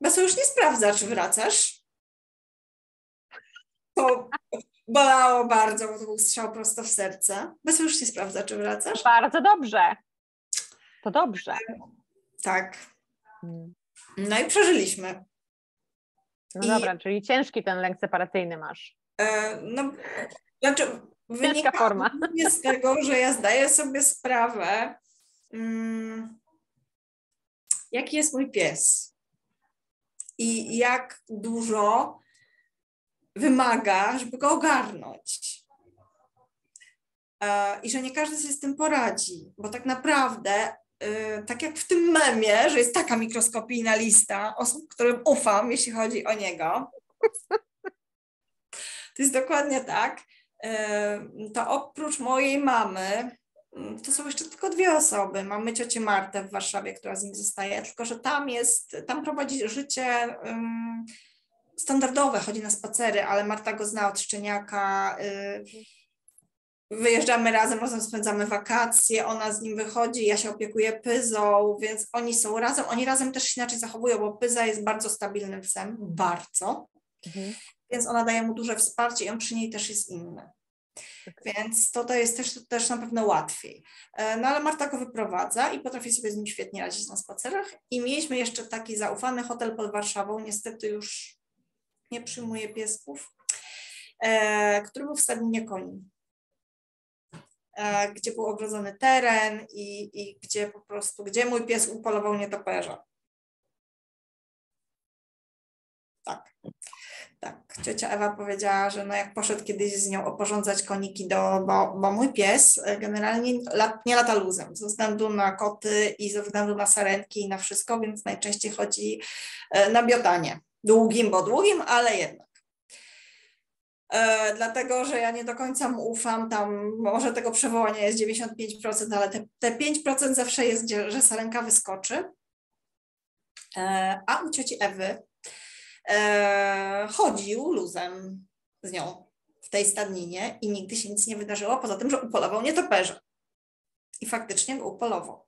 Beso już nie sprawdza, czy wracasz. To bolało bardzo, bo to był strzał prosto w serce. Beso już nie sprawdza, czy wracasz. Bardzo dobrze. To dobrze. Tak. No i przeżyliśmy. No I, dobra, czyli ciężki ten lęk separacyjny masz. E, no, znaczy, Ciężka forma. z tego, *laughs* że ja zdaję sobie sprawę, mm, jaki jest mój pies i jak dużo wymaga, żeby go ogarnąć. E, I że nie każdy sobie z tym poradzi, bo tak naprawdę tak jak w tym memie, że jest taka mikroskopijna lista osób, którym ufam, jeśli chodzi o niego. To jest dokładnie tak. Y, to oprócz mojej mamy, y, to są jeszcze tylko dwie osoby. Mamy ciocię Martę w Warszawie, która z nim zostaje, tylko że tam jest, tam prowadzi życie standardowe, chodzi na spacery, ale Marta go zna od szczeniaka wyjeżdżamy razem, razem spędzamy wakacje, ona z nim wychodzi, ja się opiekuję Pyzą, więc oni są razem, oni razem też się inaczej zachowują, bo Pyza jest bardzo stabilnym psem, bardzo, mhm. więc ona daje mu duże wsparcie i on przy niej też jest inny. Okay. Więc to, to jest też, też na pewno łatwiej. E, no ale Marta go wyprowadza i potrafi sobie z nim świetnie radzić na spacerach. I mieliśmy jeszcze taki zaufany hotel pod Warszawą, niestety już nie przyjmuje piesków, e, który był w stadninie koni. E, gdzie był ogrodzony teren i, i gdzie po prostu, gdzie mój pies upolował nietoperza. Tak. Tak, ciocia Ewa powiedziała, że no jak poszedł kiedyś z nią oporządzać koniki, do, bo, bo mój pies generalnie lat, nie lata luzem, ze względu na koty i ze względu na sarenki i na wszystko, więc najczęściej chodzi e, na biotanie. Długim, bo długim, ale jednak. E, dlatego że ja nie do końca mu ufam, tam może tego przewołania jest 95%, ale te, te 5% zawsze jest, że sarenka wyskoczy. E, a u cioci Ewy e, chodził luzem z nią w tej stadninie i nigdy się nic nie wydarzyło, poza tym, że upolował nietoperze. I faktycznie go upolował.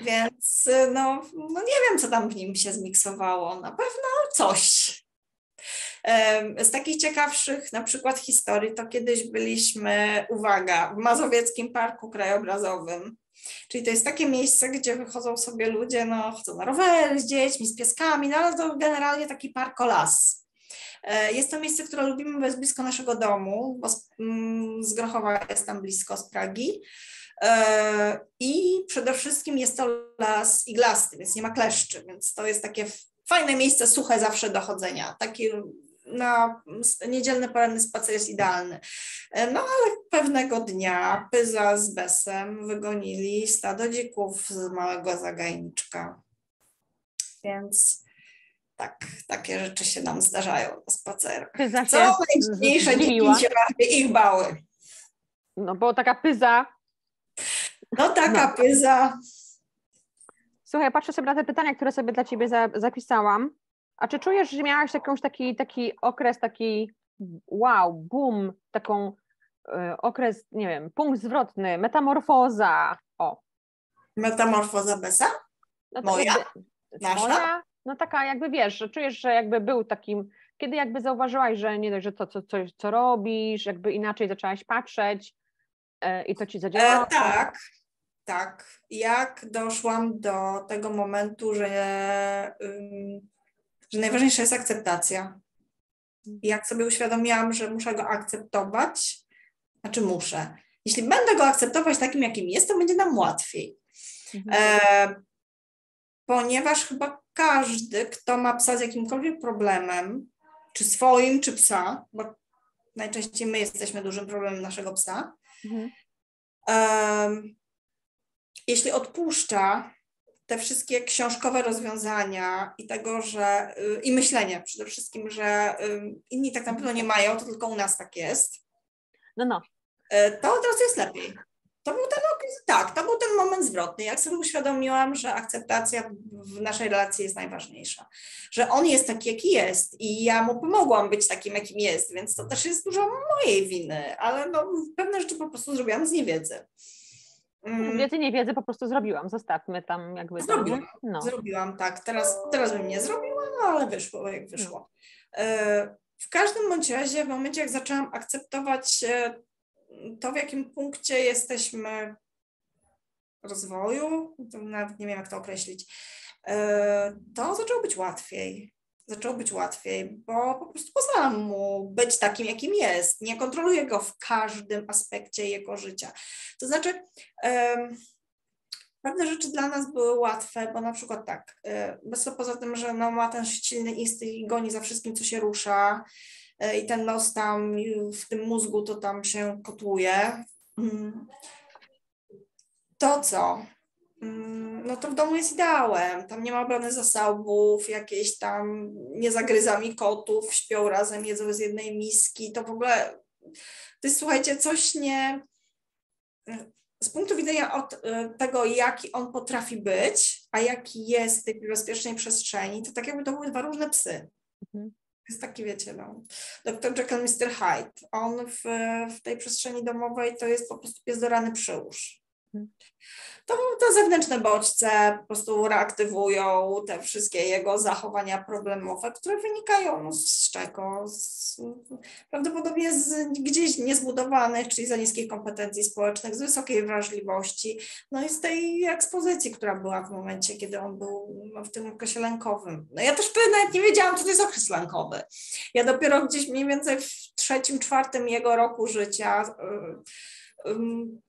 Więc no, no nie wiem, co tam w nim się zmiksowało. Na pewno coś. Z takich ciekawszych na przykład historii, to kiedyś byliśmy, uwaga, w Mazowieckim Parku Krajobrazowym. Czyli to jest takie miejsce, gdzie wychodzą sobie ludzie, no, chodzą na rowery z dziećmi, z pieskami, no ale to generalnie taki parkolas. E, jest to miejsce, które lubimy, bo jest blisko naszego domu, bo z, mm, Grochowa jest tam blisko, z Pragi. E, I przede wszystkim jest to las iglasty, więc nie ma kleszczy, więc to jest takie fajne miejsce, suche zawsze do chodzenia. Taki na niedzielny poranny spacer jest idealny. E, no ale pewnego dnia Pyza z Besem wygonili stado dzików z małego zagajniczka. Więc tak, takie rzeczy się nam zdarzają na spacerach. Pyza Co najdziwniejsze, dziki się bardziej ich bały. No bo taka pyza. No taka no. pyza. Słuchaj, patrzę sobie na te pytania, które sobie dla Ciebie za, zapisałam. A czy czujesz, że miałaś jakąś taki, taki okres, taki wow, boom, taką y, okres, nie wiem, punkt zwrotny, metamorfoza, o. Metamorfoza Besa? No Moja? Jakby, Nasza? Moja? No taka jakby wiesz, że czujesz, że jakby był takim, kiedy jakby zauważyłaś, że nie dość, że to co, coś, co robisz, jakby inaczej zaczęłaś patrzeć e, i to ci zadziałało. E, tak, tak. Jak doszłam do tego momentu, że, że najważniejsza jest akceptacja. I jak sobie uświadomiłam, że muszę go akceptować, znaczy muszę. Jeśli będę go akceptować takim, jakim jest, to będzie nam łatwiej. Mhm. E, ponieważ chyba każdy, kto ma psa z jakimkolwiek problemem, czy swoim, czy psa, bo najczęściej my jesteśmy dużym problemem naszego psa, Mhm. em, jeśli odpuszcza te wszystkie książkowe rozwiązania i tego, że y, i myślenie przede wszystkim, że y, inni tak naprawdę nie mają, to tylko u nas tak jest, No, no. e, to od razu jest lepiej. To był ten okres, tak, to był ten moment zwrotny, jak sobie uświadomiłam, że akceptacja w naszej relacji jest najważniejsza, że on jest taki, jaki jest i ja mu pomogłam być takim, jakim jest, więc to też jest dużo mojej winy, ale no, pewne rzeczy po prostu zrobiłam z niewiedzy. Mm. Wiedzy, nie wiedzy po prostu zrobiłam. Zostawmy tam jakby. Zrobiłam. No. Zrobiłam, tak. Teraz, teraz bym nie zrobiła, no ale wyszło jak wyszło. E, W każdym bądź razie, w momencie jak zaczęłam akceptować e, to, w jakim punkcie jesteśmy rozwoju, nawet nie wiem, jak to określić, e, to zaczęło być łatwiej. Zaczęło być łatwiej, bo po prostu pozwalam mu być takim, jakim jest. Nie kontroluję go w każdym aspekcie jego życia. To znaczy, em, pewne rzeczy dla nas były łatwe, bo na przykład tak, y, bez poza tym, że no, ma ten silny instynkt i goni za wszystkim, co się rusza y, i ten nos tam w tym mózgu to tam się kotłuje. Mm. To co? Mm, No to w domu jest ideałem. Tam nie ma obrony zasobów, jakieś tam nie zagryza mi kotów, śpią razem, jedzą z jednej miski. To w ogóle, to jest słuchajcie, coś nie, z punktu widzenia od y, tego, jaki on potrafi być, a jaki jest w tej bezpiecznej przestrzeni, to tak jakby to były dwa różne psy. Mhm. Jest taki, wiecie, no, Dr. Jekyll, Mr. Hyde. On w, w tej przestrzeni domowej to jest po prostu pies do rany przyłóż. To, to zewnętrzne bodźce po prostu reaktywują te wszystkie jego zachowania problemowe, które wynikają z czego? Z, prawdopodobnie z gdzieś niezbudowanych, czyli za niskich kompetencji społecznych, z wysokiej wrażliwości, no i z tej ekspozycji, która była w momencie, kiedy on był no, w tym okresie lękowym. No ja też nawet nie wiedziałam, co to jest okres lękowy. Ja dopiero gdzieś mniej więcej w trzecim, czwartym jego roku życia y, ym,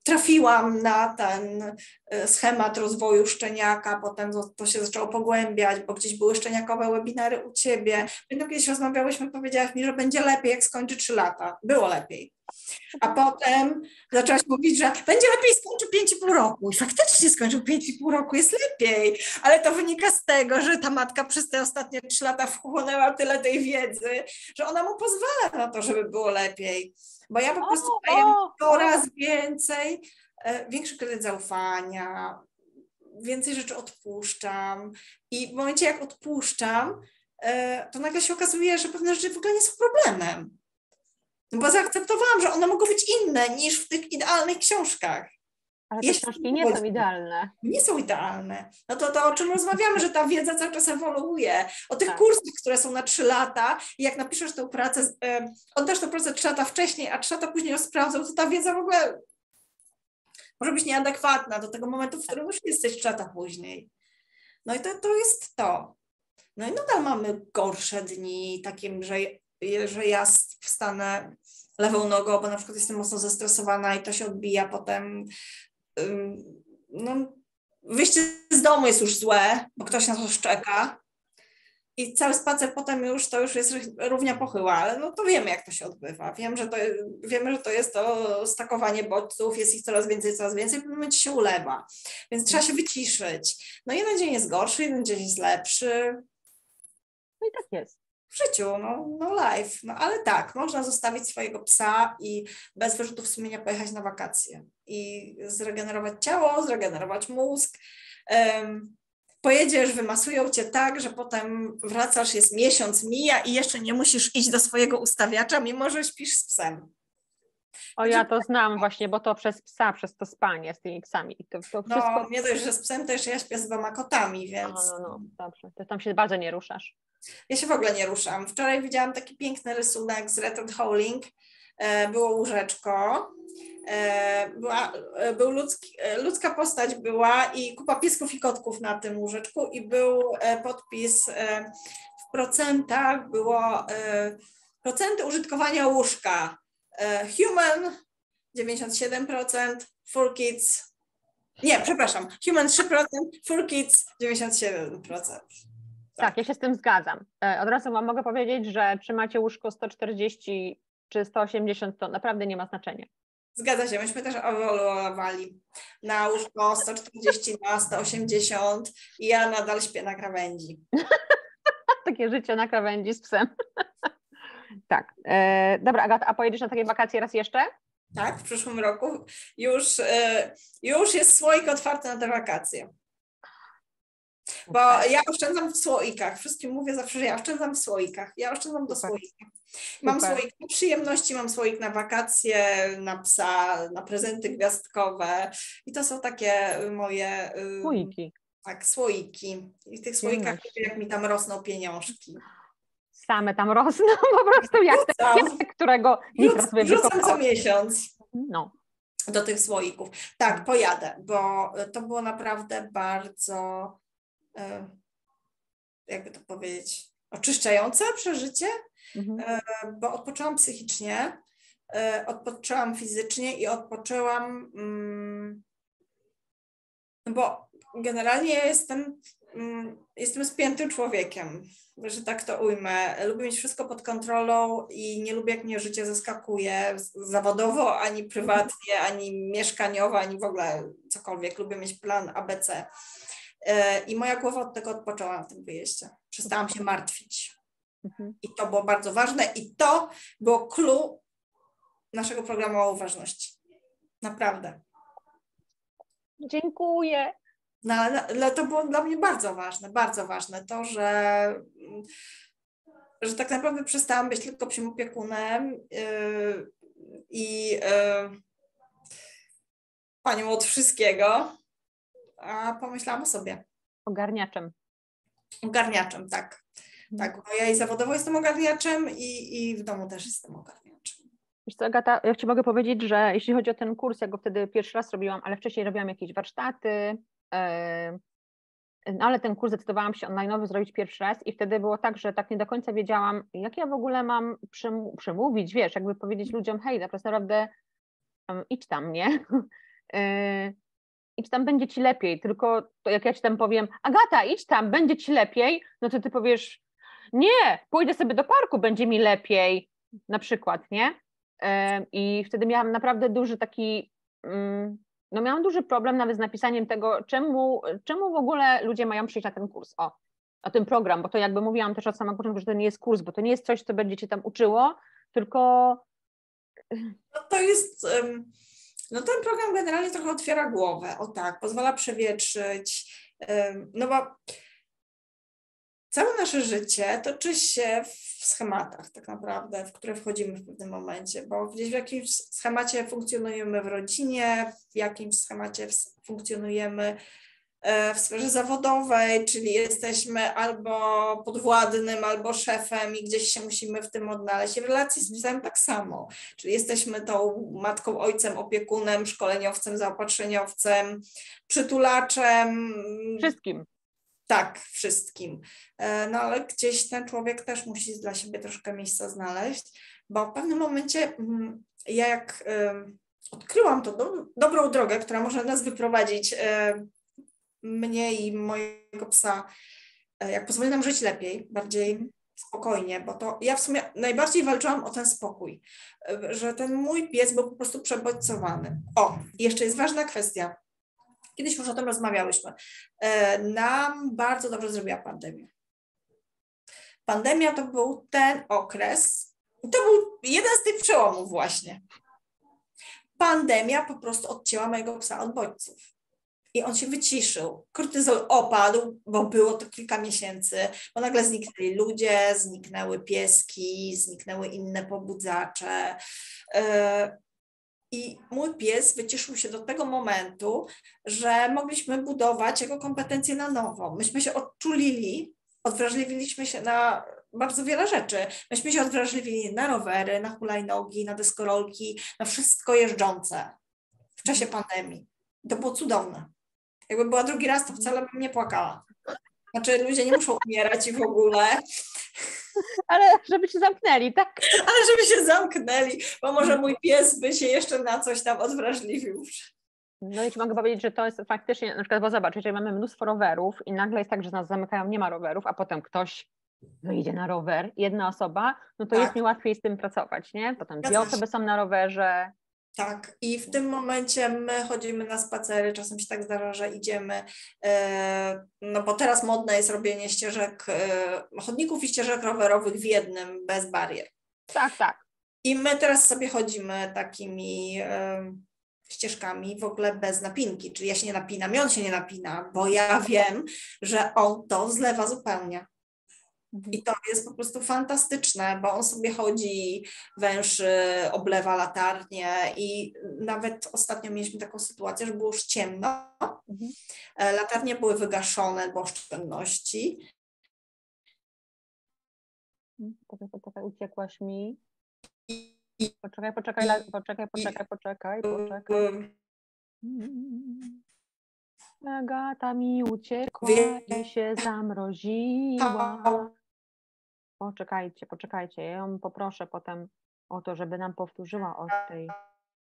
trafiłam na ten y, schemat rozwoju szczeniaka, potem to, się zaczęło pogłębiać, bo gdzieś były szczeniakowe webinary u ciebie. Pamiętam, kiedyś rozmawiałyśmy, powiedziałaś mi, że będzie lepiej, jak skończy 3 lata. Było lepiej. A potem zaczęłaś mówić, że będzie lepiej skończy 5,5 roku. I faktycznie skończył 5,5 roku, jest lepiej. Ale to wynika z tego, że ta matka przez te ostatnie 3 lata wchłonęła tyle tej wiedzy, że ona mu pozwala na to, żeby było lepiej. Bo ja po prostu O, daję o, coraz więcej, e, większy kredyt zaufania, więcej rzeczy odpuszczam. I w momencie, jak odpuszczam, e, to nagle się okazuje, że pewne rzeczy w ogóle nie są problemem. No bo zaakceptowałam, że one mogą być inne niż w tych idealnych książkach. Ale te książki nie są idealne. Nie są idealne. No to to, o czym rozmawiamy, że ta wiedza cały czas ewoluuje. O tych Tak. kursach, które są na trzy lata i jak napiszesz tę pracę, oddasz tę pracę trzy lata wcześniej, a trzy lata później ją sprawdzą, to ta wiedza w ogóle może być nieadekwatna do tego momentu, w którym już jesteś trzy lata później. No i to, to jest to. No i nadal mamy gorsze dni, takim, że, że ja wstanę lewą nogą, bo na przykład jestem mocno zestresowana i to się odbija potem. No, wyjście z domu jest już złe, bo ktoś na to szczeka. I cały spacer potem już to już jest równia pochyła, ale no to wiemy, jak to się odbywa. Wiem, że to, wiemy, że to jest to stakowanie bodźców, jest ich coraz więcej, coraz więcej, momencie się ulewa. Więc trzeba się wyciszyć. No jeden dzień jest gorszy, jeden dzień jest lepszy. No i tak jest. W życiu, no, no life. No ale tak, można zostawić swojego psa i bez wyrzutów sumienia pojechać na wakacje i zregenerować ciało, zregenerować mózg. Um, pojedziesz, wymasują cię tak, że potem wracasz, jest miesiąc, mija i jeszcze nie musisz iść do swojego ustawiacza, mimo że śpisz z psem. O, ja to znam właśnie, bo to przez psa, przez to spanie z tymi psami. I to, to No, wszystko... nie dość, że z psem, to jeszcze ja śpię z dwoma kotami, więc No, no, no, dobrze. To tam się bardzo nie ruszasz. ja się w ogóle nie ruszam. Wczoraj widziałam taki piękny rysunek z Red Howling. E, Było łóżeczko, e, była, e, był ludzki, ludzka postać była i kupa piesków i kotków na tym łóżeczku i był podpis w procentach było procenty użytkowania łóżka. E, Human 97%, Full Kids nie, przepraszam, Human 3%, Full Kids 97%. Tak, ja się z tym zgadzam. E, Od razu Wam mogę powiedzieć, że czy macie łóżko 140 czy 180, to naprawdę nie ma znaczenia. Zgadza się, myśmy też ewoluowali na łóżko 140 na 180 i ja nadal śpię na krawędzi. *laughs* Takie życie na krawędzi z psem. Tak. E, dobra, Agata, a pojedziesz na takie wakacje raz jeszcze? Tak, w przyszłym roku już, e, już jest słoik otwarty na te wakacje. Bo ja oszczędzam w słoikach. Wszystkim mówię zawsze, że ja oszczędzam w słoikach. Ja oszczędzam do Super. słoika. Mam Super. słoik na przyjemności, mam słoik na wakacje, na psa, na prezenty gwiazdkowe. I to są takie moje y, Słoiki. tak, słoiki. I w tych słoikach, jak mi tam rosną pieniążki. Same tam rosną *laughs* po prostu jak ten Wrzucam. piesek, którego Wrzuc- sobie Wrzucam co miesiąc. No. do tych słoików. Tak, pojadę, bo to było naprawdę bardzo, e, jakby to powiedzieć, oczyszczające przeżycie, Mhm. e, bo odpoczęłam psychicznie, e, odpoczęłam fizycznie i odpoczęłam, mm, no bo generalnie ja jestem, jestem spiętym człowiekiem, że tak to ujmę. Lubię mieć wszystko pod kontrolą i nie lubię, jak mnie życie zaskakuje zawodowo, ani prywatnie, ani mieszkaniowo, ani w ogóle cokolwiek. Lubię mieć plan ABC. E, I moja głowa od tego odpoczęła na tym wyjeździe. Przestałam się martwić. Mhm. I to było bardzo ważne i to było clue naszego programu o uważności. Naprawdę. Dziękuję. No, ale, ale to było dla mnie bardzo ważne, bardzo ważne to, że, mm, że tak naprawdę przestałam być tylko psim opiekunem yy, i yy, panią od wszystkiego, a pomyślałam o sobie. Ogarniaczem. Ogarniaczem, tak. Tak, bo ja i zawodowo jestem ogarniaczem i, i w domu też jestem ogarniaczem. Wiesz co, Agata, ja Ci mogę powiedzieć, że jeśli chodzi o ten kurs, ja go wtedy pierwszy raz robiłam, ale wcześniej robiłam jakieś warsztaty, no ale ten kurs zdecydowałam się online'owy zrobić pierwszy raz i wtedy było tak, że tak nie do końca wiedziałam, jak ja w ogóle mam przemówić, wiesz, jakby powiedzieć ludziom, hej, naprawdę um, idź tam, nie? E, *laughs* idź tam, będzie Ci lepiej, tylko to jak ja Ci tam powiem, Agata, idź tam, będzie Ci lepiej, no to Ty powiesz, nie, pójdę sobie do parku, będzie mi lepiej, na przykład, nie? I wtedy miałam naprawdę duży taki, mm, no miałam duży problem nawet z napisaniem tego, czemu, czemu w ogóle ludzie mają przyjść na ten kurs, o, na ten program, bo to jakby mówiłam też od samego początku, że to nie jest kurs, bo to nie jest coś, co będzie Cię tam uczyło, tylko No to jest, no ten program generalnie trochę otwiera głowę, o tak, pozwala przewietrzyć, no bo całe nasze życie toczy się w schematach tak naprawdę, w które wchodzimy w pewnym momencie, bo gdzieś w jakimś schemacie funkcjonujemy w rodzinie, w jakimś schemacie funkcjonujemy e, w sferze zawodowej, czyli jesteśmy albo podwładnym, albo szefem i gdzieś się musimy w tym odnaleźć. W relacji z psem tak samo, czyli jesteśmy tą matką, ojcem, opiekunem, szkoleniowcem, zaopatrzeniowcem, przytulaczem, wszystkim. Tak, wszystkim. E, No ale gdzieś ten człowiek też musi dla siebie troszkę miejsca znaleźć, bo w pewnym momencie mm, ja jak em, odkryłam tą do, dobrą drogę, która może nas wyprowadzić, e, mnie i mojego psa, e, jak pozwoli nam żyć lepiej, bardziej spokojnie, bo to ja w sumie najbardziej walczyłam o ten spokój, e, że ten mój pies był po prostu przebodźcowany. O, jeszcze jest ważna kwestia. Kiedyś już o tym rozmawiałyśmy. E, Nam bardzo dobrze zrobiła pandemia. Pandemia to był ten okres, to był jeden z tych przełomów właśnie. Pandemia po prostu odcięła mojego psa od bodźców. i on się wyciszył. Kortyzol opadł, bo było to kilka miesięcy, bo nagle zniknęli ludzie, zniknęły pieski, zniknęły inne pobudzacze. I mój pies wyciszył się do tego momentu, że mogliśmy budować jego kompetencje na nowo. Myśmy się odczulili, odwrażliwiliśmy się na bardzo wiele rzeczy. Myśmy się odwrażliwili na rowery, na hulajnogi, na deskorolki, na wszystko jeżdżące w czasie pandemii. To było cudowne. Jakby była drugi raz, to wcale bym nie płakała. Znaczy ludzie nie muszą umierać i w ogóle. Ale żeby się zamknęli, tak? Ale żeby się zamknęli, bo może mój pies by się jeszcze na coś tam odwrażliwił. No i ci mogę powiedzieć, że to jest faktycznie, na przykład, bo zobacz, jeżeli mamy mnóstwo rowerów i nagle jest tak, że nas zamykają, nie ma rowerów, a potem ktoś wyjdzie na rower, jedna osoba, no to Tak. jest mi łatwiej z tym pracować, nie? Potem dwie osoby są na rowerze. Tak, i w tym momencie my chodzimy na spacery, czasem się tak zdarza, że idziemy, e, no bo teraz modne jest robienie ścieżek, e, chodników i ścieżek rowerowych w jednym, bez barier. Tak, tak. I my teraz sobie chodzimy takimi e, ścieżkami w ogóle bez napinki, czyli ja się nie napinam i on się nie napina, bo ja wiem, że on to zlewa zupełnie. Mhm. I to jest po prostu fantastyczne, bo on sobie chodzi, węszy, oblewa latarnię i nawet ostatnio mieliśmy taką sytuację, że było już ciemno, Mhm. e, latarnie były wygaszone, bo oszczędności Poczekaj, poczekaj, uciekłaś mi. Poczekaj, poczekaj, poczekaj, poczekaj, poczekaj, poczekaj. Mm. Agata mi uciekła i się zamroziła. Poczekajcie, poczekajcie, ja ją poproszę potem o to, żeby nam powtórzyła od tej,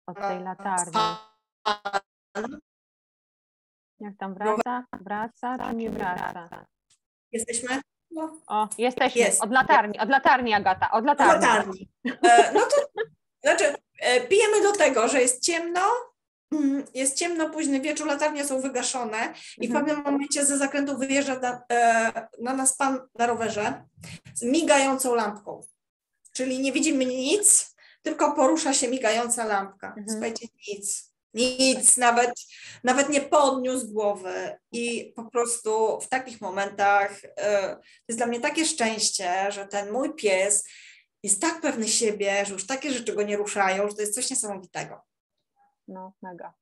od tej latarni. Jak tam wraca? Wraca czy nie wraca? Jesteśmy? No, O, jesteśmy. Jest. Od latarni, od latarni Agata, od latarni. latarni. E, No to znaczy, e, pijemy do tego, że jest ciemno, jest ciemno, późny wieczór, latarnie są wygaszone i w Mhm. pewnym momencie ze zakrętu wyjeżdża na, e, na nas pan na rowerze z migającą lampką. Czyli nie widzimy nic, tylko porusza się migająca lampka. Mhm. Słuchajcie, nic. Nic, nawet, nawet nie podniósł głowy. I po prostu w takich momentach to jest dla mnie takie szczęście, że ten mój pies jest tak pewny siebie, że już takie rzeczy go nie ruszają, że to jest coś niesamowitego. No, mega.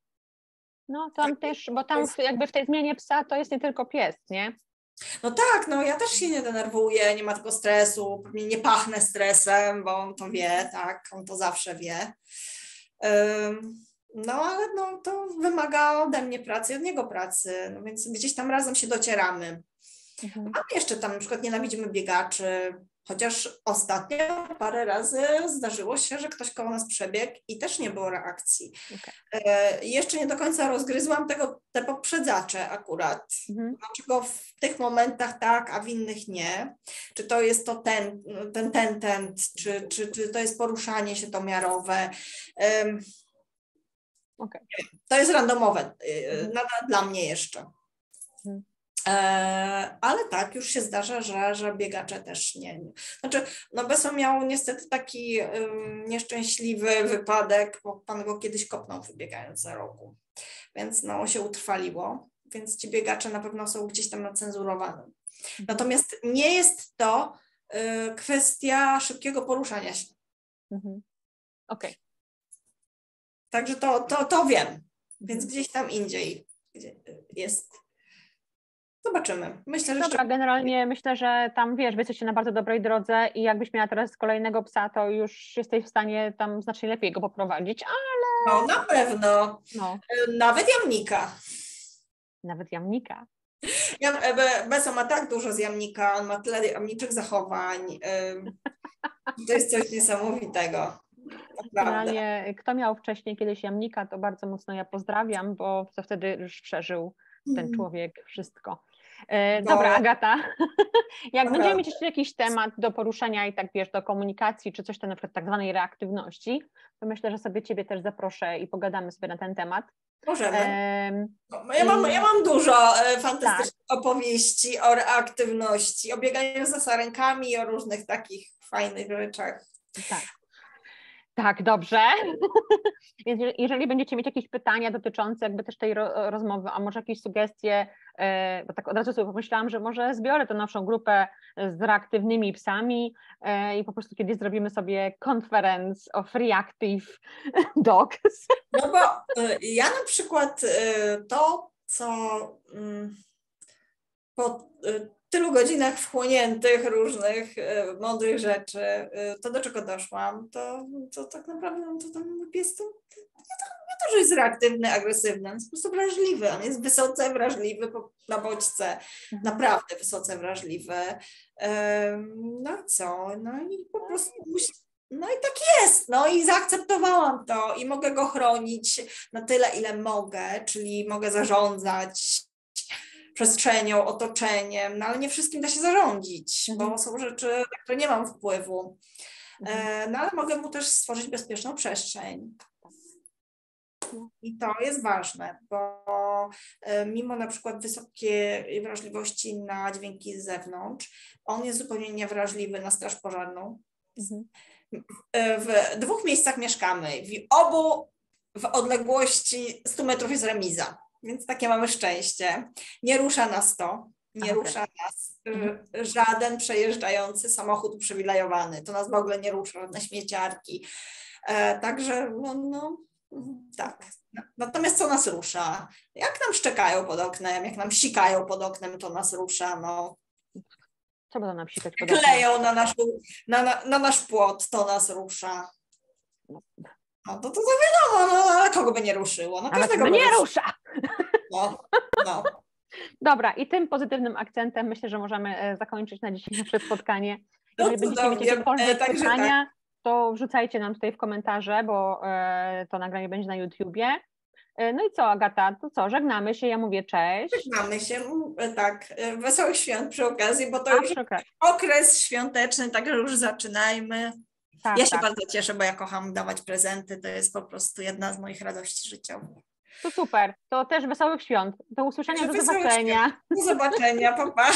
No, tam też, bo tam w, jakby w tej zmianie psa to jest nie tylko pies, nie? No tak, no ja też się nie denerwuję, nie ma tego stresu, nie pachnę stresem, bo on to wie, tak, on to zawsze wie. Ym, No ale no, to wymaga ode mnie pracy, od niego pracy, no więc gdzieś tam razem się docieramy. Mhm. A jeszcze tam na przykład nienawidzimy biegaczy, chociaż ostatnio parę razy zdarzyło się, że ktoś koło nas przebiegł i też nie było reakcji. Okej. E, jeszcze nie do końca rozgryzłam tego, te poprzedzacze akurat. Mhm. Dlaczego w tych momentach tak, a w innych nie? Czy to jest to ten, ten, ten, ten czy, czy, czy to jest poruszanie się to miarowe? Okej. to jest randomowe, y, Mhm. dla mnie jeszcze. Mhm. E, ale tak, już się zdarza, że, że biegacze też nie. nie. Znaczy, no Beso miał niestety taki ym, nieszczęśliwy wypadek, bo pan go kiedyś kopnął wybiegając za rogu, więc no się utrwaliło, więc ci biegacze na pewno są gdzieś tam nacenzurowane. Natomiast nie jest to y, kwestia szybkiego poruszania się. Mhm. Okej. Także to, to, to wiem, więc Mhm. gdzieś tam indziej gdzie jest. Zobaczymy. Myślę, że Dobra, generalnie myślę, że tam wiesz, wy jesteście na bardzo dobrej drodze i jakbyś miała teraz kolejnego psa, to już jesteś w stanie tam znacznie lepiej go poprowadzić, a no, na pewno. no, Nawet jamnika. nawet jamnika. Jam, e, Be- Beso ma tak dużo z jamnika, on ma tyle jamniczych zachowań. To jest coś niesamowitego. Generalnie kto miał wcześniej kiedyś jamnika, to bardzo mocno ja pozdrawiam, bo to wtedy już przeżył ten człowiek wszystko. E, No. Dobra, Agata, *laughs* jak Dobra. będziemy mieć jeszcze jakiś temat do poruszenia i tak wiesz, do komunikacji, czy coś tam na przykład tak zwanej reaktywności, to myślę, że sobie Ciebie też zaproszę i pogadamy sobie na ten temat. Możemy. Em, No, Ja mam, ja mam dużo e, Tak. fantastycznych opowieści o reaktywności, o bieganiu za sarenkami, o różnych takich fajnych rzeczach. tak. Tak, dobrze. *laughs* Więc jeżeli będziecie mieć jakieś pytania dotyczące jakby też tej rozmowy, a może jakieś sugestie, e, bo tak od razu sobie pomyślałam, że może zbiorę tę naszą grupę z reaktywnymi psami e, i po prostu kiedyś zrobimy sobie conference of reactive *laughs* dogs. No bo e, ja na przykład to, co mm, po tylu godzinach wchłoniętych różnych y, mądrych rzeczy, y, to do czego doszłam, to, to tak naprawdę no, to ten pies to, nie to, że jest reaktywny, agresywny, on jest po prostu wrażliwy, on jest wysoce wrażliwy na bodźce, mhm. naprawdę wysoce wrażliwy. No co, no i po prostu musi, no i tak jest, no i zaakceptowałam to i mogę go chronić na tyle, ile mogę, czyli mogę zarządzać przestrzenią, otoczeniem, no ale nie wszystkim da się zarządzić, mhm. bo są rzeczy, na które nie mam wpływu. E, mhm. No ale mogę mu też stworzyć bezpieczną przestrzeń. I to jest ważne, bo e, mimo na przykład wysokiej wrażliwości na dźwięki z zewnątrz, on jest zupełnie niewrażliwy na straż pożarną. Mhm. E, w dwóch miejscach mieszkamy. W obu w odległości 100 metrów jest remiza. Więc takie mamy szczęście. Nie rusza nas to. Nie okay. rusza nas mhm. żaden przejeżdżający samochód uprzywilejowany. To nas w ogóle nie rusza, na śmieciarki. E, także no, no, tak. Natomiast co nas rusza? Jak nam szczekają pod oknem, jak nam sikają pod oknem, to nas rusza. No. Co będą nam sikać pod oknem? Kleją na nasz, na, na, na nasz płot, to nas rusza. No. No to, to, to wiadomo, no, ale kogo by nie ruszyło? No, ale to nie rusza. No, no. Dobra, i tym pozytywnym akcentem myślę, że możemy e, zakończyć na dzisiejsze spotkanie. No Jeżeli no będziecie mieć jakiekolwiek e, pytania, tak. to wrzucajcie nam tutaj w komentarze, bo e, to nagranie będzie na YouTubie. E, no i co, Agata, to co, żegnamy się, ja mówię cześć. Żegnamy się, tak, wesołych świąt przy okazji, bo to A, już okres świąteczny, także już zaczynajmy. Tak, ja się tak. bardzo cieszę, bo ja kocham dawać prezenty, to jest po prostu jedna z moich radości życiowych. To super, to też wesołych świąt. Do usłyszenia, do zobaczenia. Do zobaczenia, pa, pa.